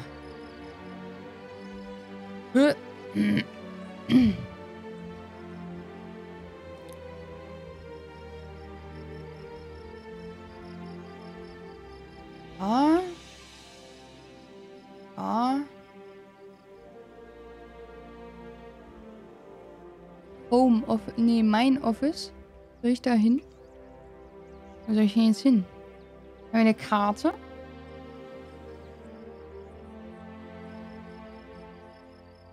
Mein Office. Soll ich da hin? Wo soll ich denn jetzt hin? Haben wir eine Karte?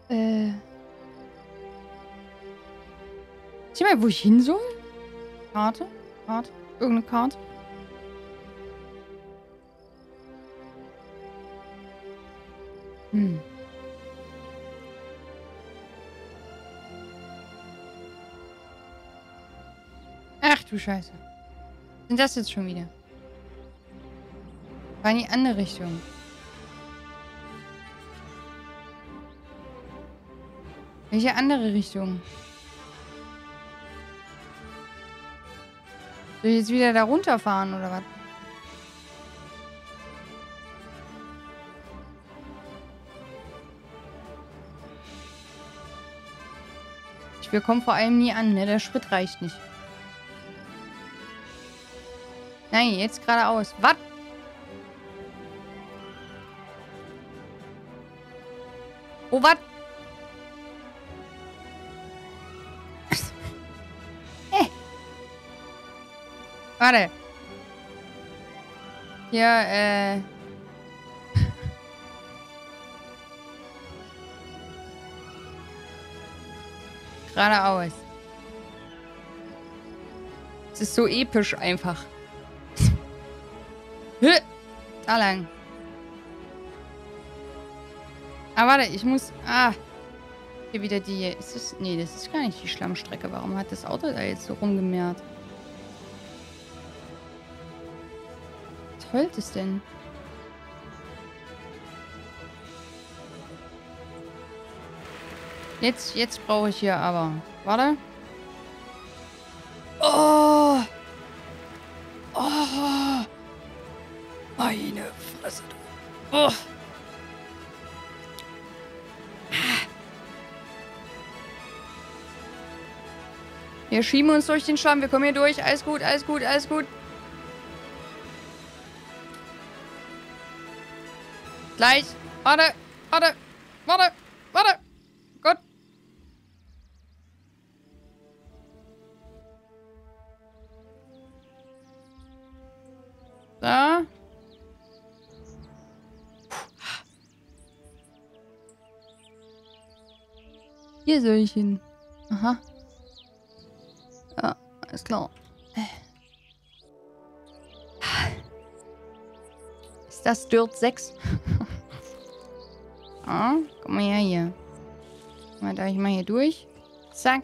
Äh. Sieh mal, wo ich hin soll? Karte? Karte? Irgendeine Karte? Hm. Du Scheiße. Was sind das jetzt schon wieder? War in die andere Richtung. Welche andere Richtung? Soll ich jetzt wieder da runterfahren oder was? Wir kommen vor allem nie an, ne? Der Sprit reicht nicht. Nein, jetzt geradeaus. Was? Oh, was? hey. Warte. Hier, äh... Geradeaus. Es ist so episch einfach. Da lang. Ah, warte, ich muss... Ah. Hier wieder die... Ist das... Nee, das ist gar nicht die Schlammstrecke. Warum hat das Auto da jetzt so rumgemeert? Was heult es denn? Jetzt, jetzt brauche ich hier aber. Warte. Schieben uns durch den Schlamm. Wir kommen hier durch. Alles gut, alles gut, alles gut. Gleich. Warte, warte, warte, warte. Da. Hier soll ich hin. Aha. Klar. Ist das Dirt 6. ah, komm mal her hier. Mal da ich mal hier durch. Zack.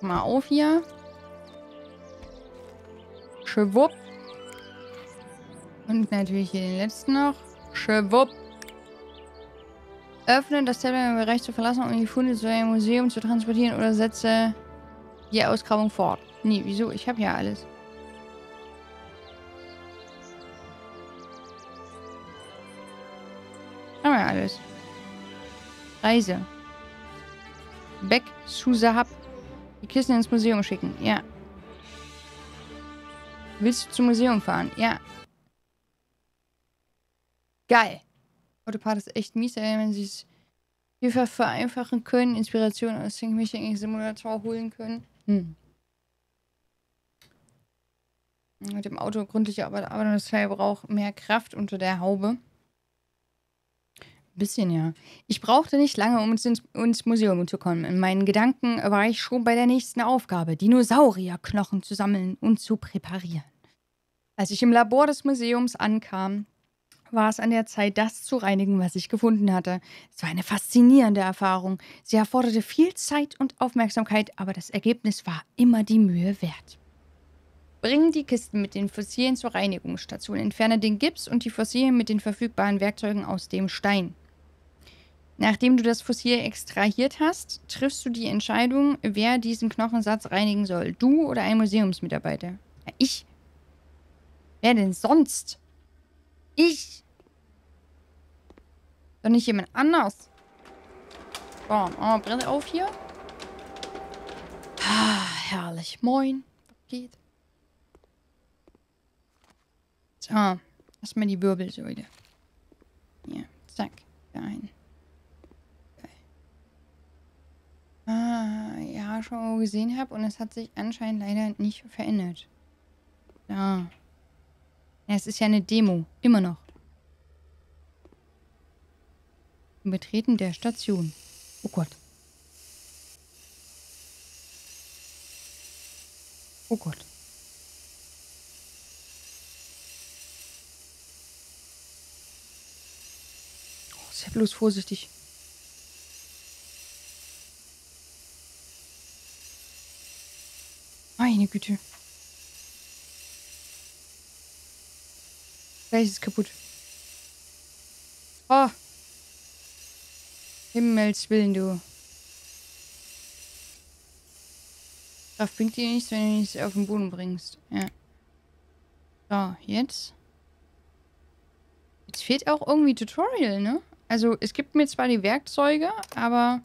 Mal auf hier. Schwupp. Und natürlich hier den letzten noch. Schwupp. Öffne das Tablet im Bereich zu verlassen, um die Funde zu einem Museum zu transportieren oder setze die Ausgrabung fort. Nee, wieso? Ich habe ja alles. Haben wir alles. Reise. Back zu Sahab. Die Kisten ins Museum schicken. Ja. Willst du zum Museum fahren? Ja. Geil. Autopart ist echt mies, wenn sie es vielfach vereinfachen können, Inspiration aus Think Simulator holen können. Hm. Mit dem Auto gründliche Arbeit, aber das Teil braucht mehr Kraft unter der Haube. Bisschen, ja. Ich brauchte nicht lange, um ins, ins Museum zu kommen. In meinen Gedanken war ich schon bei der nächsten Aufgabe, Dinosaurierknochen zu sammeln und zu präparieren. Als ich im Labor des Museums ankam, war es an der Zeit, das zu reinigen, was ich gefunden hatte. Es war eine faszinierende Erfahrung. Sie erforderte viel Zeit und Aufmerksamkeit, aber das Ergebnis war immer die Mühe wert. Bring die Kisten mit den Fossilien zur Reinigungsstation. Entferne den Gips und die Fossilien mit den verfügbaren Werkzeugen aus dem Stein. Nachdem du das Fossil extrahiert hast, triffst du die Entscheidung, wer diesen Knochensatz reinigen soll. Du oder ein Museumsmitarbeiter. Ich. Wer denn sonst? Ich. Doch nicht jemand anders. Bam. Oh, Brille auf hier. Ah, herrlich. Moin. Was geht? So. Erstmal die Wirbelsäule. Hier. Zack. Dahin. Ah, ja, schon gesehen habe und es hat sich anscheinend leider nicht verändert. Ja. Es ist ja eine Demo. Immer noch. Betreten der Station. Oh Gott. Oh Gott. Oh, sei bloß vorsichtig. Meine Güte. Gleich ist kaputt. Oh. Himmels Willen, du. Kraft bringt dir nichts, wenn du nichts auf den Boden bringst. Ja. So, jetzt. Jetzt fehlt auch irgendwie Tutorial, ne? Also, es gibt mir zwar die Werkzeuge, aber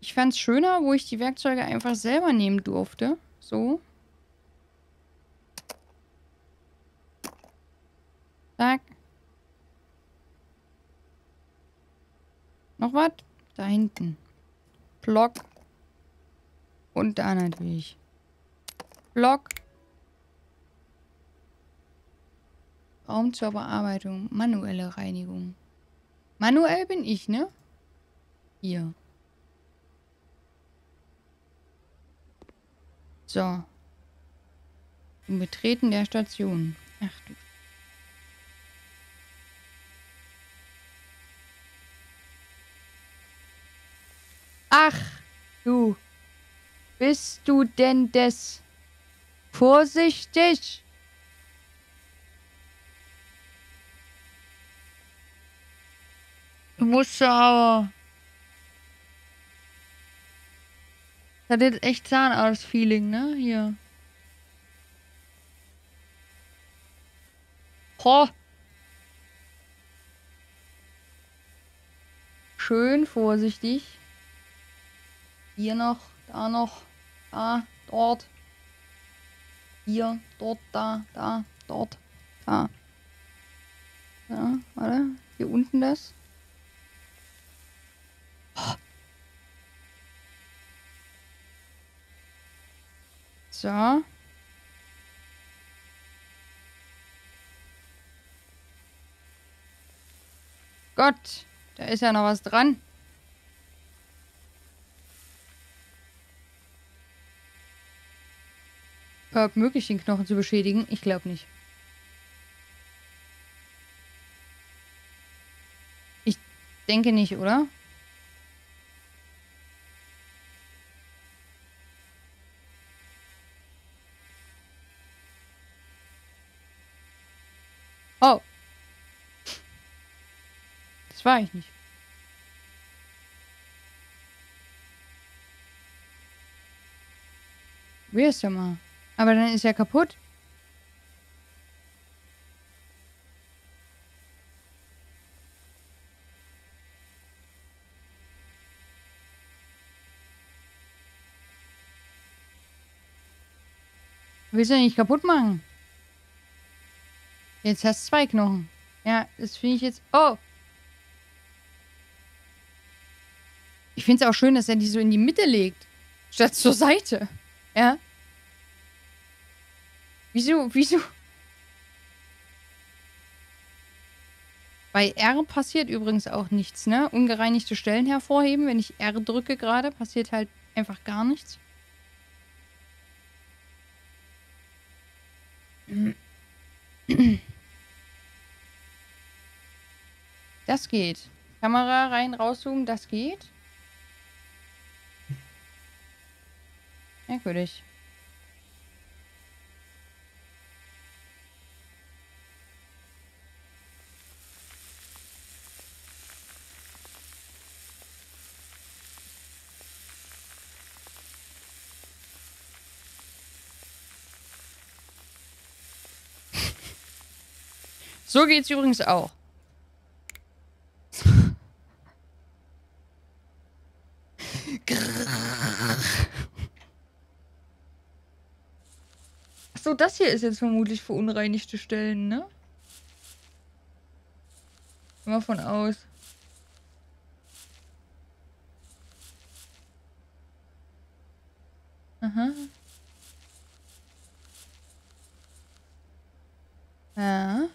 ich fand es schöner, wo ich die Werkzeuge einfach selber nehmen durfte. So. Zack. Noch was? Da hinten. Block. Und da natürlich. Block. Raum zur Bearbeitung. Manuelle Reinigung. Manuell bin ich, ne? Hier. So. Zum Betreten der Station. Ach du. Ach, du. Bist du denn des vorsichtig? Du musst aber. Das hat jetzt echt Zahnarzt-Feeling, ne? Hier. Ho. Schön vorsichtig. Hier noch, da noch, da, dort. Hier, dort, da, da, dort, da. Ja, warte. Hier unten das. Oh. So. Gott, da ist ja noch was dran. überhaupt möglich, den Knochen zu beschädigen? Ich glaube nicht. Ich denke nicht, oder? Oh. Das war ich nicht. Wer ist der mal? Aber dann ist er kaputt. Willst du nicht kaputt machen? Jetzt hast du zwei Knochen. Ja, das finde ich jetzt... Oh! Ich finde es auch schön, dass er die so in die Mitte legt. Statt zur Seite. Ja. Wieso, wieso? Bei R passiert übrigens auch nichts, ne? Ungereinigte Stellen hervorheben. Wenn ich R drücke gerade, passiert halt einfach gar nichts. Das geht. Kamera rein, rauszoomen, das geht. Merkwürdig. So geht's übrigens auch. So, das hier ist jetzt vermutlich verunreinigte Stellen, ne? Immer von aus. Aha. Ja.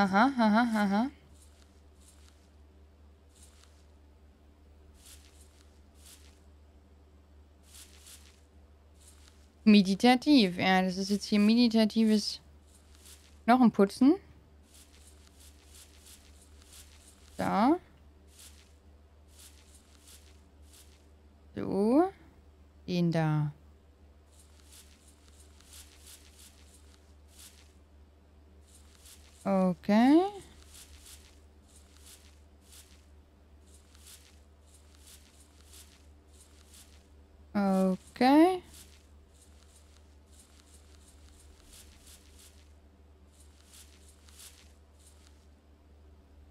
Aha, aha. Meditativ. Ja, das ist jetzt hier meditatives Knochenputzen. Da. So. Den da. Okay. Okay.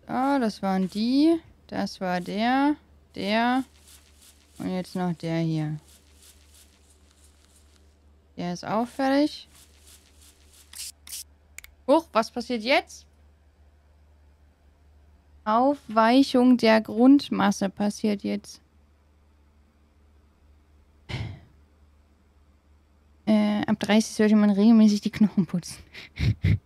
Ah, das waren die. Das war der. Der. Und jetzt noch der hier. Der ist auch fertig. Huch, was passiert jetzt? Aufweichung der Grundmasse passiert jetzt. Äh, ab 30 sollte man regelmäßig die Knochen putzen.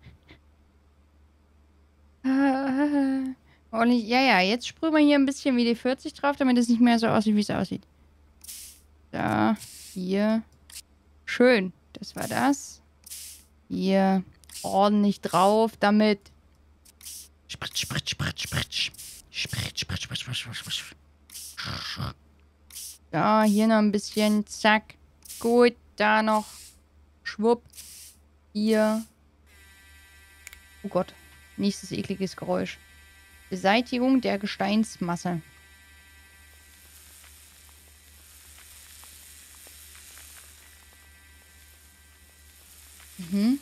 Und ich, ja, ja, jetzt sprühen wir hier ein bisschen WD-40 drauf, damit es nicht mehr so aussieht, wie es aussieht. Da, hier. Schön. Das war das. Hier ordentlich drauf damit. Spritz, spritz, spritz, spritz. Spritz, spritz, spritz, spritz, spritz. Da, hier noch ein bisschen. Zack. Gut, da noch. Schwupp. Hier. Oh Gott. Nächstes ekliges Geräusch. Beseitigung der Gesteinsmasse. Mhm.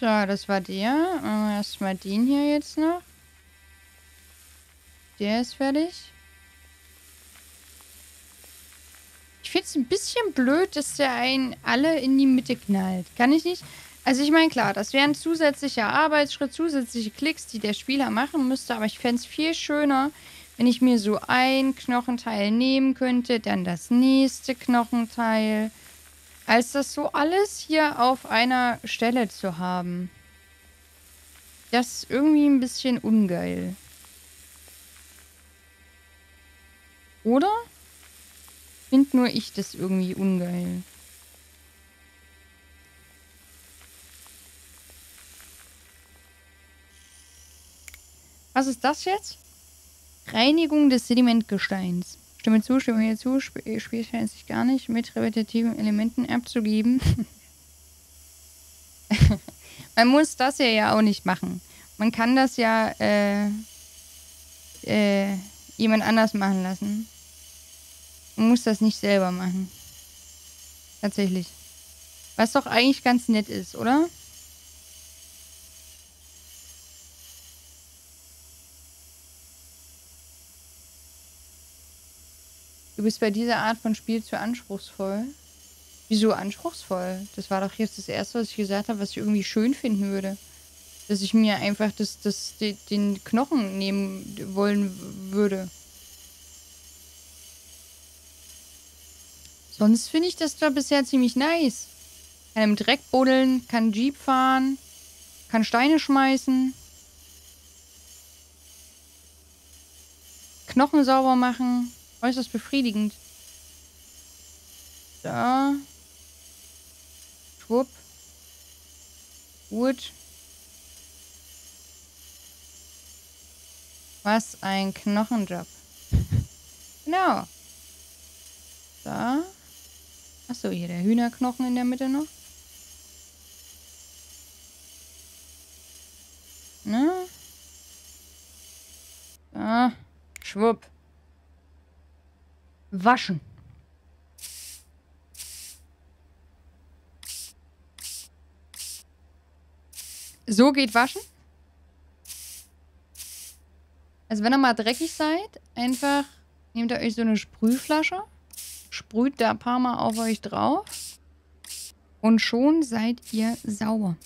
So, das war der. Erstmal den hier jetzt noch. Der ist fertig. Ich finde es ein bisschen blöd, dass der einen alle in die Mitte knallt. Kann ich nicht? Also ich meine, klar, das wäre ein zusätzlicher Arbeitsschritt, zusätzliche Klicks, die der Spieler machen müsste, aber ich fände es viel schöner, wenn ich mir so ein Knochenteil nehmen könnte, dann das nächste Knochenteil, als das so alles hier auf einer Stelle zu haben. Das ist irgendwie ein bisschen ungeil. Oder? Find nur ich das irgendwie ungeil. Was ist das jetzt? Reinigung des Sedimentgesteins. Stimme zu, stimme mir zu, Sp äh, Spiel scheint sich gar nicht mit repetitiven Elementen abzugeben. Man muss das ja, ja auch nicht machen. Man kann das ja äh, äh, jemand anders machen lassen. Man muss das nicht selber machen. Tatsächlich. Was doch eigentlich ganz nett ist, oder? Du bist bei dieser Art von Spiel zu anspruchsvoll. Wieso anspruchsvoll? Das war doch jetzt das Erste, was ich gesagt habe, was ich irgendwie schön finden würde. Dass ich mir einfach das, das, den Knochen nehmen wollen würde. Sonst finde ich das zwar bisher ziemlich nice. Kann im Dreck buddeln, kann Jeep fahren, kann Steine schmeißen. Knochen sauber machen. Äußerst befriedigend. Da. Schwupp. Gut. Was ein Knochenjob. genau. Da. Achso, hier der Hühnerknochen in der Mitte noch. Na? Da. Schwupp. Waschen. So geht waschen. Also wenn ihr mal dreckig seid, einfach nehmt ihr euch so eine Sprühflasche, sprüht da ein paar Mal auf euch drauf und schon seid ihr sauber.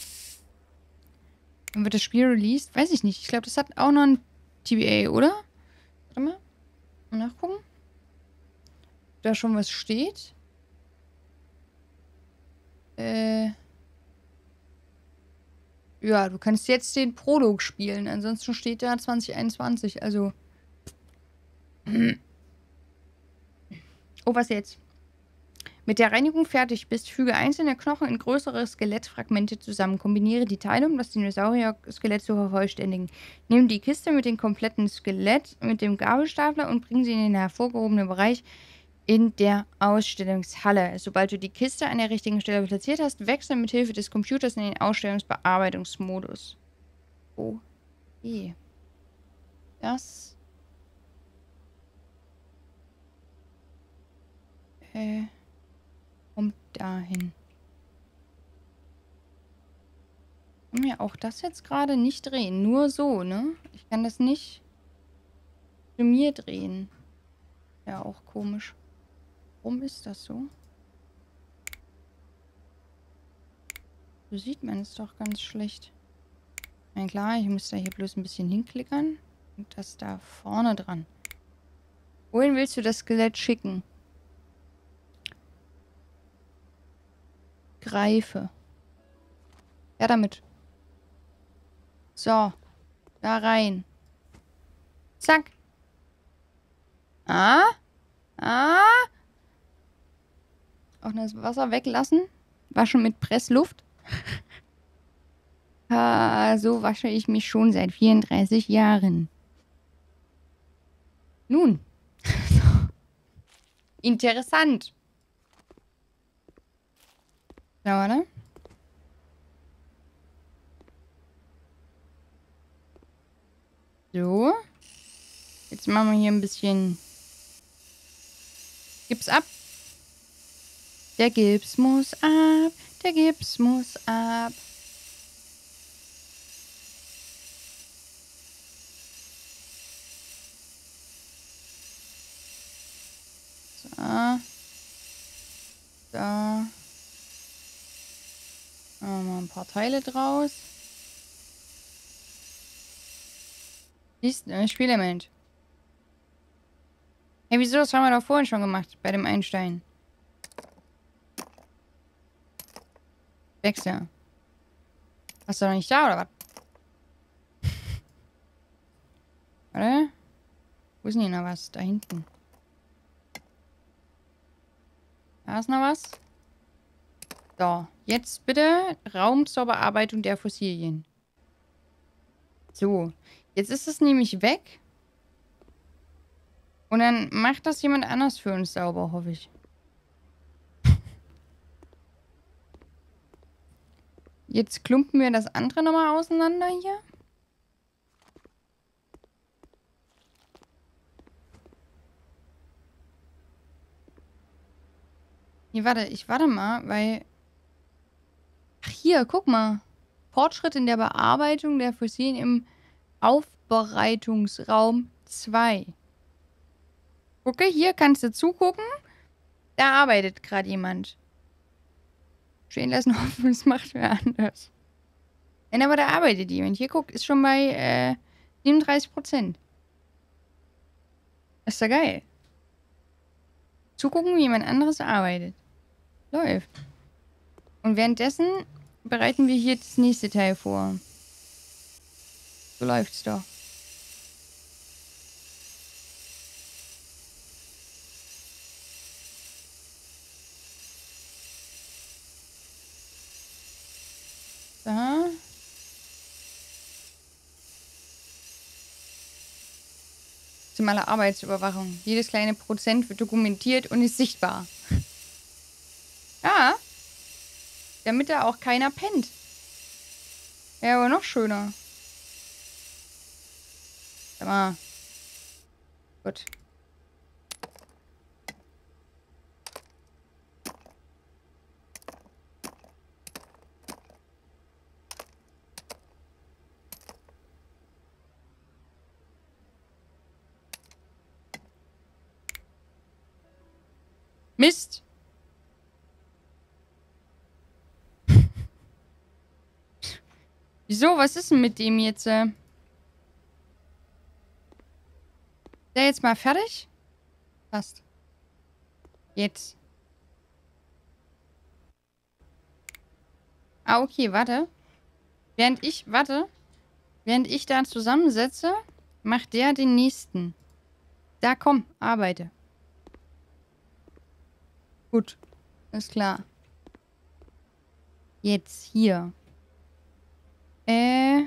Dann wird das Spiel released. Weiß ich nicht. Ich glaube, das hat auch noch ein TBA, oder? Warte mal. Mal nachgucken da schon was steht? Äh. Ja, du kannst jetzt den Prolog spielen. Ansonsten steht da 2021. Also. Oh, was jetzt? Mit der Reinigung fertig bist, füge einzelne Knochen in größere Skelettfragmente zusammen. Kombiniere die Teile, um das Dinosaurier-Skelett zu vervollständigen. Nimm die Kiste mit dem kompletten Skelett mit dem Gabelstapler und bring sie in den hervorgehobenen Bereich in der Ausstellungshalle. Sobald du die Kiste an der richtigen Stelle platziert hast, wechsle mit Hilfe des Computers in den Ausstellungsbearbeitungsmodus. Okay. Das äh, kommt dahin. Ich kann mir auch das jetzt gerade nicht drehen. Nur so, ne? Ich kann das nicht zu mir drehen. Ja, auch komisch. Warum ist das so? So sieht man es doch ganz schlecht. Na klar, ich muss da hier bloß ein bisschen hinklickern. Und das da vorne dran. Wohin willst du das Skelett schicken? Greife. Ja, damit. So. Da rein. Zack. Ah? Ah? Auch das Wasser weglassen. Waschen mit Pressluft. ah, so wasche ich mich schon seit 34 Jahren. Nun. Interessant. Ja, oder? So. Jetzt machen wir hier ein bisschen Gips ab. Der Gips muss ab, der Gips muss ab. So. Da. Machen wir ein paar paar Teile draus. Siehst du, Spielelement. Hey, wieso? Das haben wir doch vorhin schon gemacht, bei dem Einstein. Wechsel. Hast du doch nicht da, oder was? Warte. Wo ist denn hier noch was? Da hinten. Da ist noch was. So, jetzt bitte Raum zur Bearbeitung der Fossilien. So, jetzt ist es nämlich weg. Und dann macht das jemand anders für uns sauber, hoffe ich. Jetzt klumpen wir das andere nochmal auseinander hier. Nee, warte, ich warte mal, weil... Ach, hier, guck mal. Fortschritt in der Bearbeitung der Fossilien im Aufbereitungsraum 2. Gucke, hier kannst du zugucken. Da arbeitet gerade jemand. Stehen lassen, hoffen, es macht wer anders. Nein, aber da arbeitet jemand. Hier, guck, ist schon bei äh, 37 Prozent. ist ja geil. Zugucken, wie jemand anderes arbeitet. Läuft. Und währenddessen bereiten wir hier das nächste Teil vor. So läuft's doch. Da. Maximale Arbeitsüberwachung. Jedes kleine Prozent wird dokumentiert und ist sichtbar. Ja. Damit da auch keiner pennt. Wäre aber noch schöner. Sag mal. Gut. Wieso? Was ist denn mit dem jetzt? Äh? Der jetzt mal fertig? Passt. Jetzt. Ah, okay, warte. Während ich, warte. Während ich da zusammensetze, macht der den nächsten. Da, komm, arbeite. Gut. Ist klar. Jetzt hier. Äh.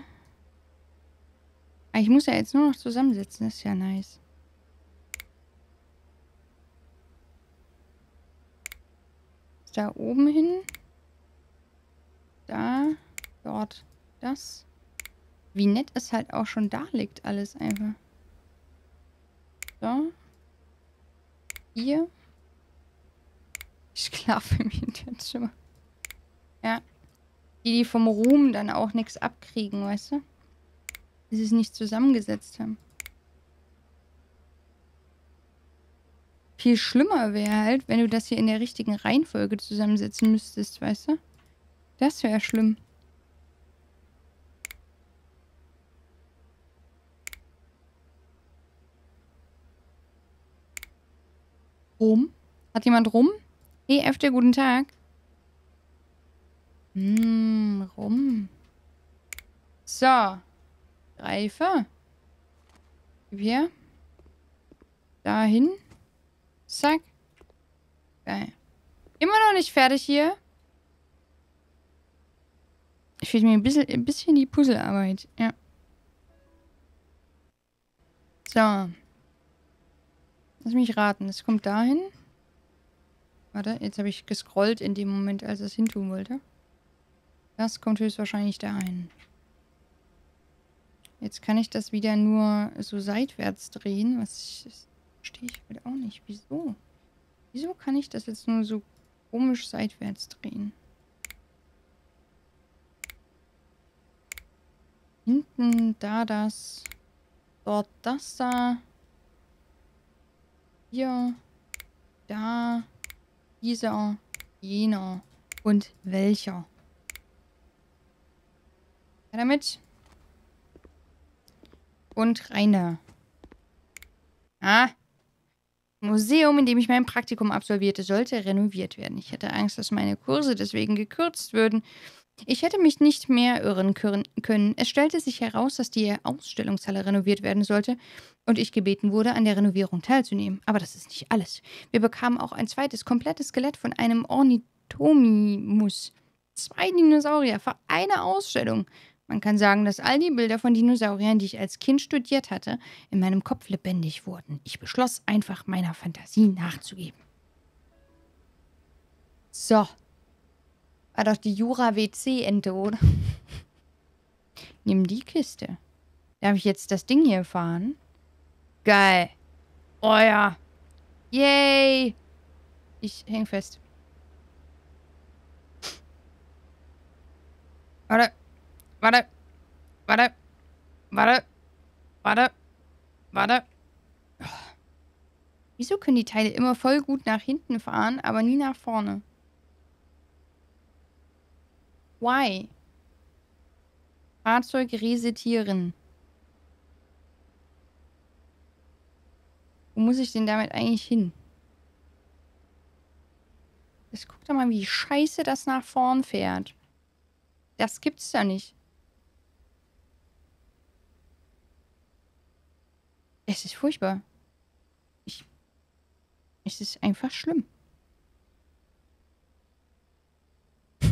Ich muss ja jetzt nur noch zusammensetzen. Das ist ja nice. Da oben hin. Da. Dort. Das. Wie nett es halt auch schon da liegt, alles einfach. So. Hier. Sklave im Hinterzimmer. Die, die vom Ruhm dann auch nichts abkriegen, weißt du? Die sich nicht zusammengesetzt haben. Viel schlimmer wäre halt, wenn du das hier in der richtigen Reihenfolge zusammensetzen müsstest, weißt du? Das wäre schlimm. Rum? Hat jemand rum? FD, guten Tag. Hm, rum. So. Reife. Gib her. Dahin. Zack. Geil. Immer noch nicht fertig hier. Ich fehlt mir ein bisschen, ein bisschen die Puzzlearbeit. Ja. So. Lass mich raten. Es kommt dahin. Warte, jetzt habe ich gescrollt in dem Moment, als es hintun wollte. Das kommt höchstwahrscheinlich da ein. Jetzt kann ich das wieder nur so seitwärts drehen. Was verstehe ich halt auch nicht. Wieso? Wieso kann ich das jetzt nur so komisch seitwärts drehen? Hinten da das. Dort das da. Hier. Da dieser, jener und welcher. Damit. Und rein da. Ah. Museum, in dem ich mein Praktikum absolvierte, sollte renoviert werden. Ich hatte Angst, dass meine Kurse deswegen gekürzt würden. Ich hätte mich nicht mehr irren können. Es stellte sich heraus, dass die Ausstellungshalle renoviert werden sollte und ich gebeten wurde, an der Renovierung teilzunehmen. Aber das ist nicht alles. Wir bekamen auch ein zweites komplettes Skelett von einem Ornithomimus. Zwei Dinosaurier für eine Ausstellung. Man kann sagen, dass all die Bilder von Dinosauriern, die ich als Kind studiert hatte, in meinem Kopf lebendig wurden. Ich beschloss einfach, meiner Fantasie nachzugeben. So. War doch die Jura-WC-Ente, oder? Nimm die Kiste. Darf ich jetzt das Ding hier fahren? Geil. Oh ja. Yay. Ich häng fest. Warte. Warte. Warte. Warte. Warte. Wieso können die Teile immer voll gut nach hinten fahren, aber nie nach vorne? Why? Fahrzeug resetieren. Wo muss ich denn damit eigentlich hin? Jetzt guck doch mal, wie scheiße das nach vorn fährt. Das gibt's da nicht. Es ist furchtbar. Ich, es ist einfach schlimm.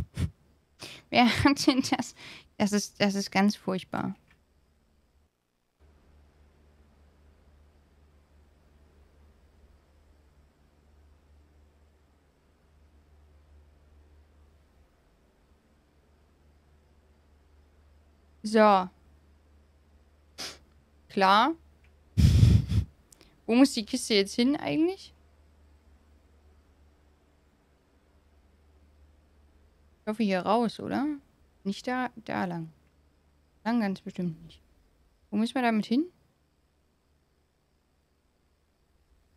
Wer hat denn das? Das ist, das ist ganz furchtbar. So. Klar. Wo muss die Kiste jetzt hin eigentlich? Ich hoffe hier raus, oder? Nicht da, da lang. Lang ganz bestimmt nicht. Wo müssen wir damit hin?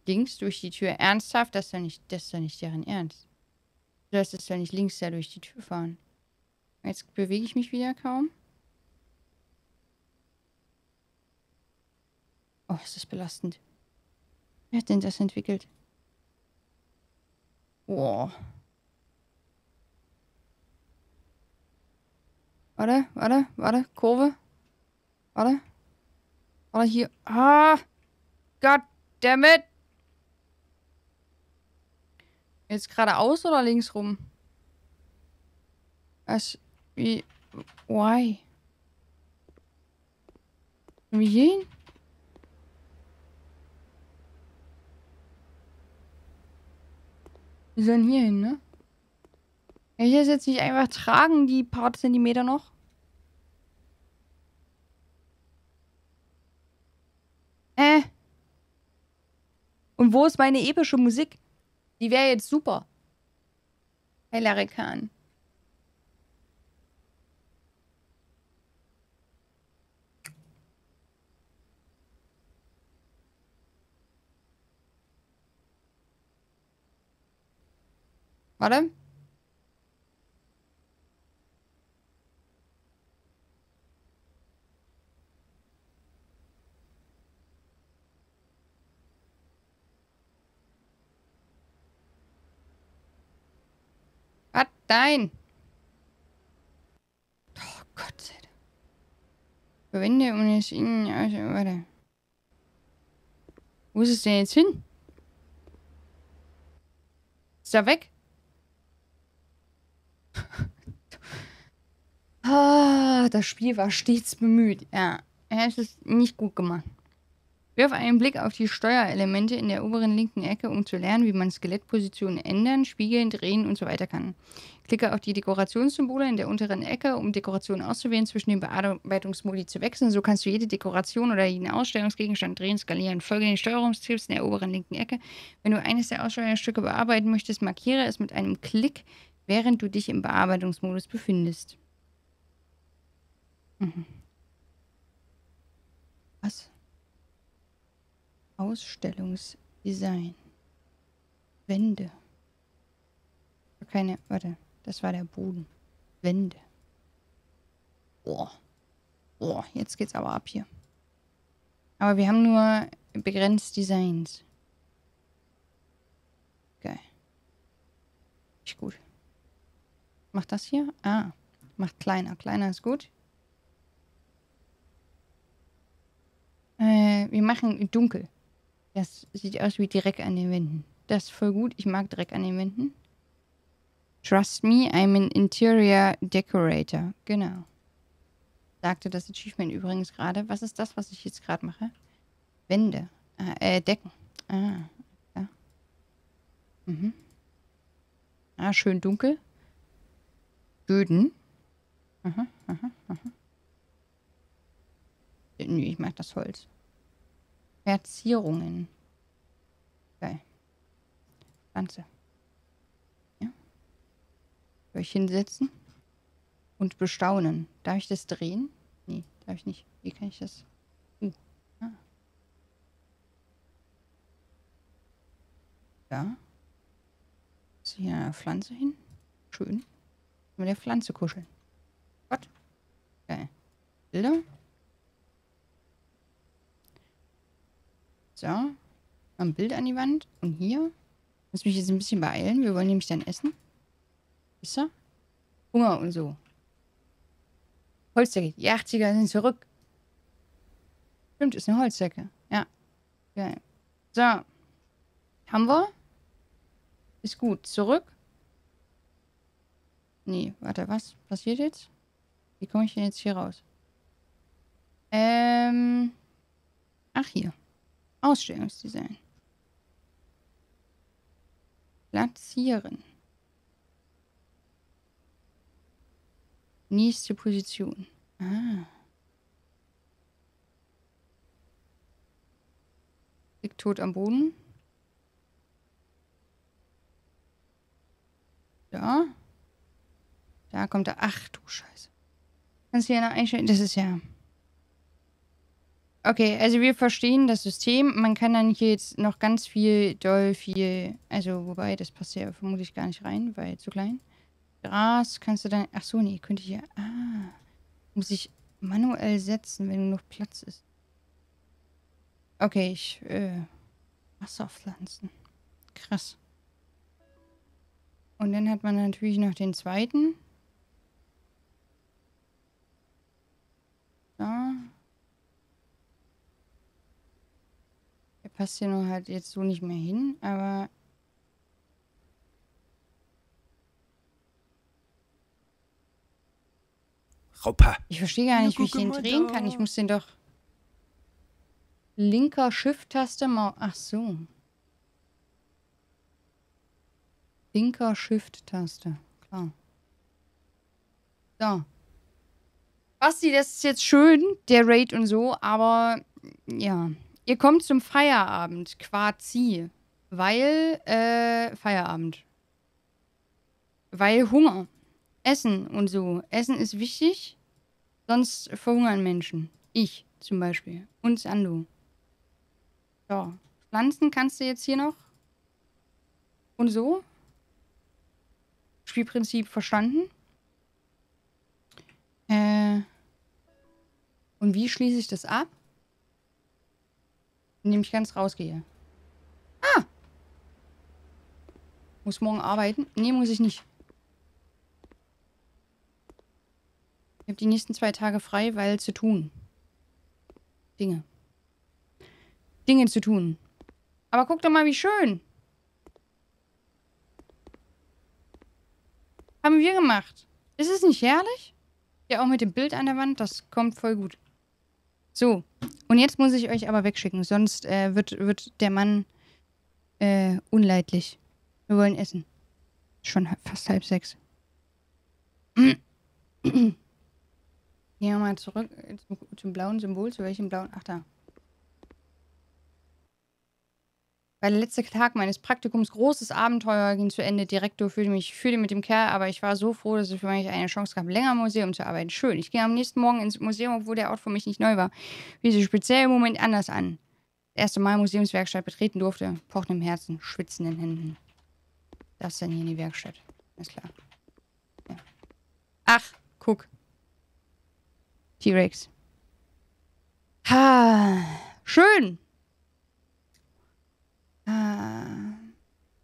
Links durch die Tür. Ernsthaft? Das ist doch nicht, das ist doch nicht deren Ernst. Du sollst jetzt doch nicht links da durch die Tür fahren. Jetzt bewege ich mich wieder kaum. Oh, ist das belastend. Wer hat denn das entwickelt? Boah. Warte, warte, warte. Kurve. Warte. Warte, hier. Ah! God damn it! Jetzt geradeaus oder links rum? Was? Wie? Why? Wie hin? Wir sollen hier hin, ne? Kann ich das jetzt nicht einfach tragen, die paar Zentimeter noch? Äh. Und wo ist meine epische Musik? Die wäre jetzt super. Hey, Larikan. Warte. Was? Nein. Oh Gott sei Dank. Verwende um es ihnen. Warte. Wo ist es denn jetzt hin? Ist er weg? Ah, das Spiel war stets bemüht. Ja, er hat es nicht gut gemacht. Wirf einen Blick auf die Steuerelemente in der oberen linken Ecke, um zu lernen, wie man Skelettpositionen ändern, spiegeln, drehen und so weiter kann. Klicke auf die Dekorationssymbole in der unteren Ecke, um Dekorationen auszuwählen, zwischen den Bearbeitungsmodi zu wechseln. So kannst du jede Dekoration oder jeden Ausstellungsgegenstand drehen, skalieren. Folge den Steuerungstipps in der oberen linken Ecke. Wenn du eines der Ausstellungsstücke bearbeiten möchtest, markiere es mit einem Klick während du dich im Bearbeitungsmodus befindest. Mhm. Was? Ausstellungsdesign. Wände. Keine, warte, das war der Boden. Wände. Boah. Boah, jetzt geht's aber ab hier. Aber wir haben nur begrenzt Designs. Geil. Nicht gut. Macht das hier? Ah. Macht kleiner. Kleiner ist gut. Äh, wir machen dunkel. Das sieht aus wie Dreck an den Wänden. Das ist voll gut. Ich mag Dreck an den Wänden. Trust me, I'm an Interior Decorator. Genau. Sagte das Achievement übrigens gerade. Was ist das, was ich jetzt gerade mache? Wände. Ah, äh, Decken. Ah, ja. Mhm. Ah, schön dunkel. Böden. Aha, aha, aha. Nö, ich mag das Holz. Verzierungen. Geil. Pflanze. Ja. Soll ich hinsetzen? Und bestaunen. Darf ich das drehen? Nee, darf ich nicht. Wie kann ich das? Uh. Ah. Ja. Ist hier eine Pflanze hin? Schön. Mit der Pflanze kuscheln. Gott. Geil. Bilder. So. Ein Bild an die Wand. Und hier. Muss mich jetzt ein bisschen beeilen. Wir wollen nämlich dann essen. Ist er? Hunger und so. Holzdecke. Die 80er sind zurück. Stimmt, ist eine Holzdecke. Ja. Geil. So. Haben wir? Ist gut. Zurück. Nee, warte, was passiert jetzt? Wie komme ich denn jetzt hier raus? Ähm. Ach, hier. Ausstellungsdesign. Platzieren. Nächste Position. Ah. Liegt tot am Boden. Da. Da kommt er. Ach du Scheiße. Kannst du hier noch einstellen? Das ist ja... Okay, also wir verstehen das System. Man kann dann hier jetzt noch ganz viel, doll viel... Also, wobei, das passt ja vermutlich gar nicht rein, weil zu klein. Gras kannst du dann... Ach so, nee, könnte ich ja... Ah, muss ich manuell setzen, wenn noch Platz ist. Okay, ich... Äh, Wasserpflanzen. Krass. Und dann hat man natürlich noch den zweiten. Da. Der passt hier nur halt jetzt so nicht mehr hin, aber... Raupa. Ich verstehe gar nicht, wie ich den drehen kann. Ich muss den doch... Linker Shift-Taste mal... Ach so. Linker Shift-Taste. Klar. So. Basti, das ist jetzt schön, der Raid und so, aber ja. Ihr kommt zum Feierabend, quasi. Weil, äh, Feierabend. Weil Hunger. Essen und so. Essen ist wichtig, sonst verhungern Menschen. Ich zum Beispiel. Und Sandu. So. Pflanzen kannst du jetzt hier noch. Und so. Spielprinzip verstanden. Äh. Und wie schließe ich das ab? Indem ich ganz rausgehe. Ah! Muss morgen arbeiten? Nee, muss ich nicht. Ich habe die nächsten zwei Tage frei, weil zu tun. Dinge. Dinge zu tun. Aber guck doch mal, wie schön. Haben wir gemacht. Ist es nicht herrlich? Ja, auch mit dem Bild an der Wand, das kommt voll gut. So, und jetzt muss ich euch aber wegschicken, sonst äh, wird, wird der Mann äh, unleidlich. Wir wollen essen. Schon fast halb sechs. Gehen wir mal zurück zum, zum blauen Symbol. Zu welchem blauen? Ach, da. Weil der letzte Tag meines Praktikums, großes Abenteuer, ging zu Ende. Direktor fühlte mich fühlte mit dem Kerl, aber ich war so froh, dass es für mich eine Chance gab, länger im Museum zu arbeiten. Schön. Ich ging am nächsten Morgen ins Museum, obwohl der Ort für mich nicht neu war. Wie sich speziell im Moment anders an. Das erste Mal Museumswerkstatt betreten durfte, pochten im Herzen, schwitzenden Händen. Das ist dann hier in die Werkstatt. Ist klar. Ja. Ach, guck. T-Rex. Schön. Ah.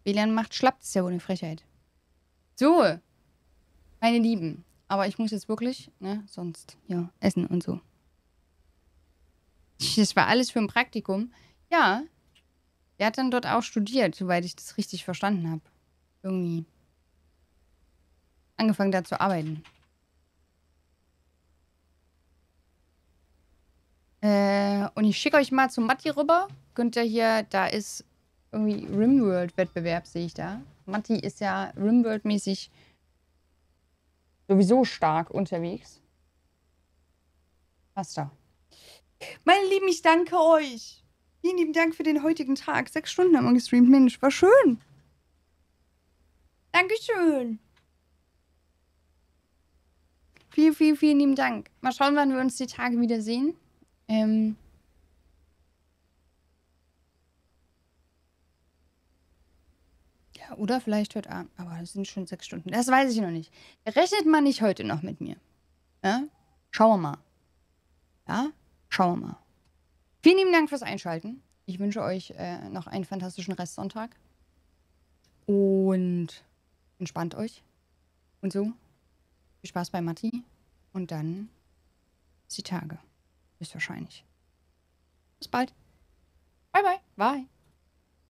WLAN macht schlapp, das ist ja wohl eine Frechheit. So, meine Lieben. Aber ich muss jetzt wirklich, ne, sonst, ja, essen und so. Das war alles für ein Praktikum. Ja, der hat dann dort auch studiert, soweit ich das richtig verstanden habe. Irgendwie. Angefangen da zu arbeiten. Äh, und ich schicke euch mal zu Matti rüber. Könnt ihr hier, da ist irgendwie Rimworld-Wettbewerb, sehe ich da. Matti ist ja Rimworld-mäßig sowieso stark unterwegs. Passt da. Meine Lieben, ich danke euch. Vielen lieben Dank für den heutigen Tag. Sechs Stunden haben wir gestreamt. Mensch, war schön. Dankeschön. Vielen, vielen, vielen lieben Dank. Mal schauen, wann wir uns die Tage wiedersehen. Ähm ja, oder vielleicht heute Abend. Aber das sind schon sechs Stunden. Das weiß ich noch nicht. Rechnet man nicht heute noch mit mir? Ja? Schauen wir mal. Ja? Schauen wir mal. Vielen lieben Dank fürs Einschalten. Ich wünsche euch äh, noch einen fantastischen Restsonntag. Und entspannt euch. Und so. Viel Spaß bei Matti. Und dann bis die Tage. Höchstwahrscheinlich. Bis bald. Bye, bye. Bye.